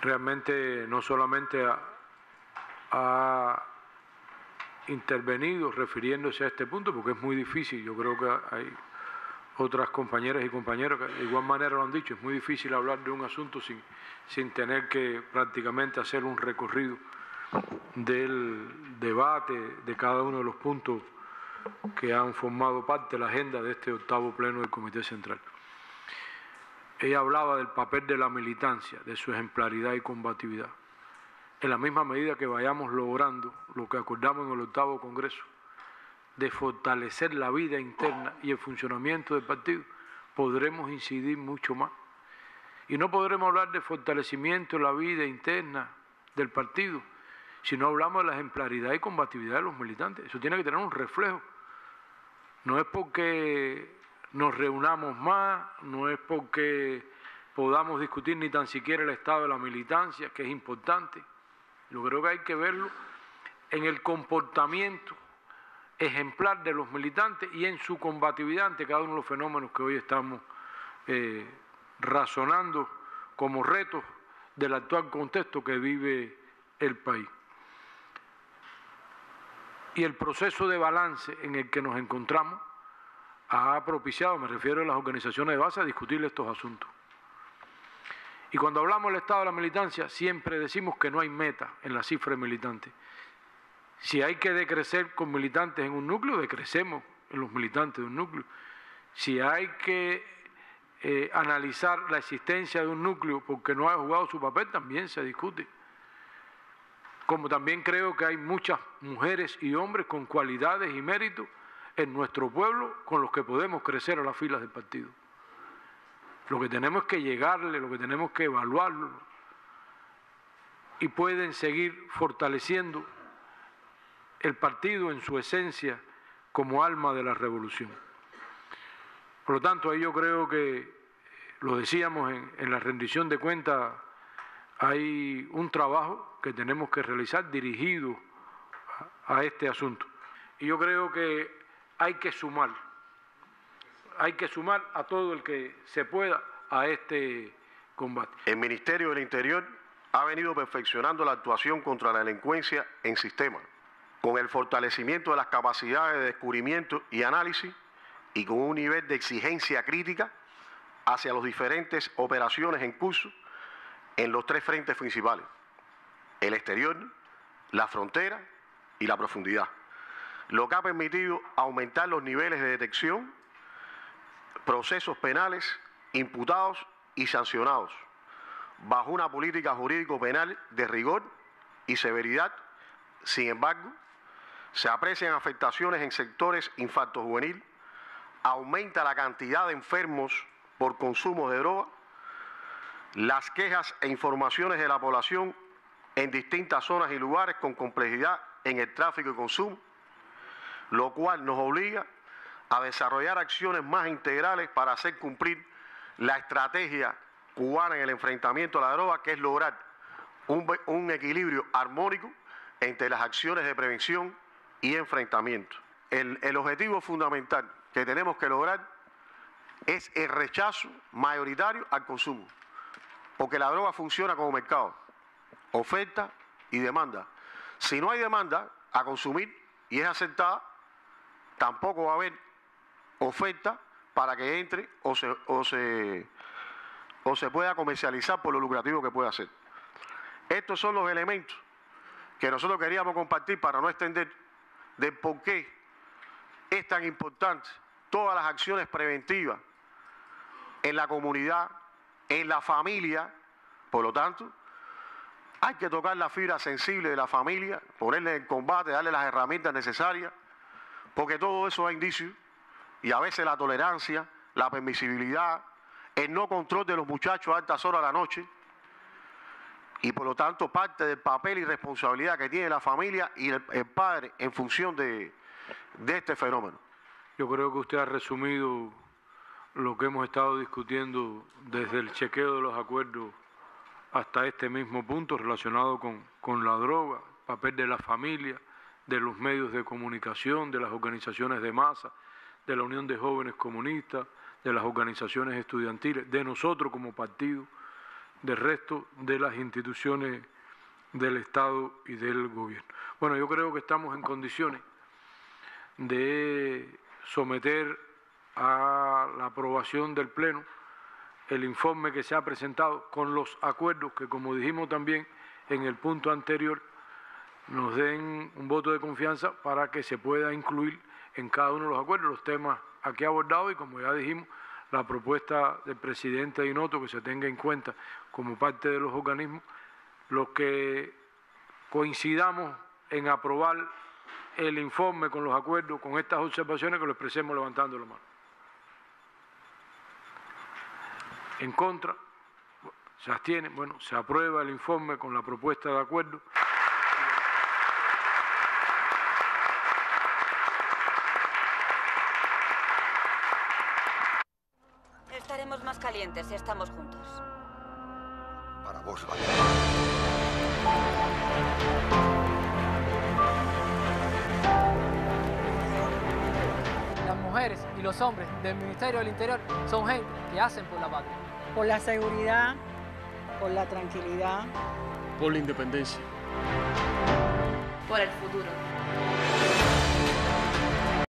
realmente no solamente ha, intervenido refiriéndose a este punto, porque es muy difícil, yo creo que hay otras compañeras y compañeros que de igual manera lo han dicho, es muy difícil hablar de un asunto sin, sin tener que prácticamente hacer un recorrido del debate de cada uno de los puntos que han formado parte de la agenda de este octavo pleno del Comité Central. Ella hablaba del papel de la militancia, de su ejemplaridad y combatividad. En la misma medida que vayamos logrando lo que acordamos en el octavo Congreso, de fortalecer la vida interna y el funcionamiento del partido, podremos incidir mucho más. Y no podremos hablar de fortalecimiento de la vida interna del partido si no hablamos de la ejemplaridad y combatividad de los militantes. Eso tiene que tener un reflejo. No es porque nos reunamos más, no es porque podamos discutir ni tan siquiera el estado de la militancia, que es importante. Yo creo que hay que verlo en el comportamiento ejemplar de los militantes y en su combatividad ante cada uno de los fenómenos que hoy estamos eh, razonando como retos del actual contexto que vive el país. Y el proceso de balance en el que nos encontramos ha propiciado, me refiero a las organizaciones de base, a discutir estos asuntos. Y cuando hablamos del estado de la militancia, siempre decimos que no hay meta en la cifra de militantes. Si hay que decrecer con militantes en un núcleo, decrecemos en los militantes de un núcleo. Si hay que eh, analizar la existencia de un núcleo porque no ha jugado su papel, también se discute. Como también creo que hay muchas mujeres y hombres con cualidades y méritos en nuestro pueblo con los que podemos crecer a las filas del partido. Lo que tenemos que llegarle, lo que tenemos que evaluarlo y pueden seguir fortaleciendo el partido en su esencia como alma de la revolución. Por lo tanto, ahí yo creo que, lo decíamos en, la rendición de cuentas, hay un trabajo que tenemos que realizar dirigido a, este asunto. Y yo creo que hay que sumar, hay que sumar a todo el que se pueda a este combate. El Ministerio del Interior ha venido perfeccionando la actuación contra la delincuencia en sistema con el fortalecimiento de las capacidades de descubrimiento y análisis y con un nivel de exigencia crítica hacia las diferentes operaciones en curso en los tres frentes principales, el exterior, la frontera y la profundidad, lo que ha permitido aumentar los niveles de detección, procesos penales, imputados y sancionados, bajo una política jurídico-penal de rigor y severidad, sin embargo, se aprecian afectaciones en sectores infarto juvenil, aumenta la cantidad de enfermos por consumo de droga, las quejas e informaciones de la población en distintas zonas y lugares con complejidad en el tráfico y consumo, lo cual nos obliga a desarrollar acciones más integrales para hacer cumplir la estrategia cubana en el enfrentamiento a la droga, que es lograr un, un equilibrio armónico entre las acciones de prevención y enfrentamiento. El, objetivo fundamental que tenemos que lograr es el rechazo mayoritario al consumo, porque la droga funciona como mercado, oferta y demanda. Si no hay demanda a consumir y es aceptada, tampoco va a haber oferta para que entre o se, o se, o se pueda comercializar por lo lucrativo que pueda ser. Estos son los elementos que nosotros queríamos compartir para no extender de por qué es tan importante todas las acciones preventivas en la comunidad, en la familia, por lo tanto, Hay que tocar la fibra sensible de la familia, ponerle en combate, darle las herramientas necesarias, porque todo eso da indicio y a veces la tolerancia, la permisibilidad, el no control de los muchachos a altas horas de la noche y por lo tanto parte del papel y responsabilidad que tiene la familia y el, padre en función de, de este fenómeno. Yo creo que usted ha resumido lo que hemos estado discutiendo desde el chequeo de los acuerdos hasta este mismo punto relacionado con, con la droga, papel de la familia, de los medios de comunicación, de las organizaciones de masa, de la Unión de Jóvenes Comunistas, de las organizaciones estudiantiles, de nosotros como partido, del resto de las instituciones del Estado y del gobierno. Bueno, yo creo que estamos en condiciones de someter a la aprobación del Pleno el informe que se ha presentado con los acuerdos que, como dijimos también en el punto anterior, nos den un voto de confianza para que se pueda incluir en cada uno de los acuerdos los temas aquí abordados y, como ya dijimos, la propuesta del presidente de Inoto que se tenga en cuenta como parte de los organismos, los que coincidamos en aprobar el informe con los acuerdos, con estas observaciones que lo expresemos levantando la mano. En contra, se abstiene, bueno, se aprueba el informe con la propuesta de acuerdo. Si estamos juntos. Para vos, vale. Las mujeres y los hombres del Ministerio del Interior son gente que hacen por la patria. Por la seguridad, por la tranquilidad. Por la independencia. Por el futuro.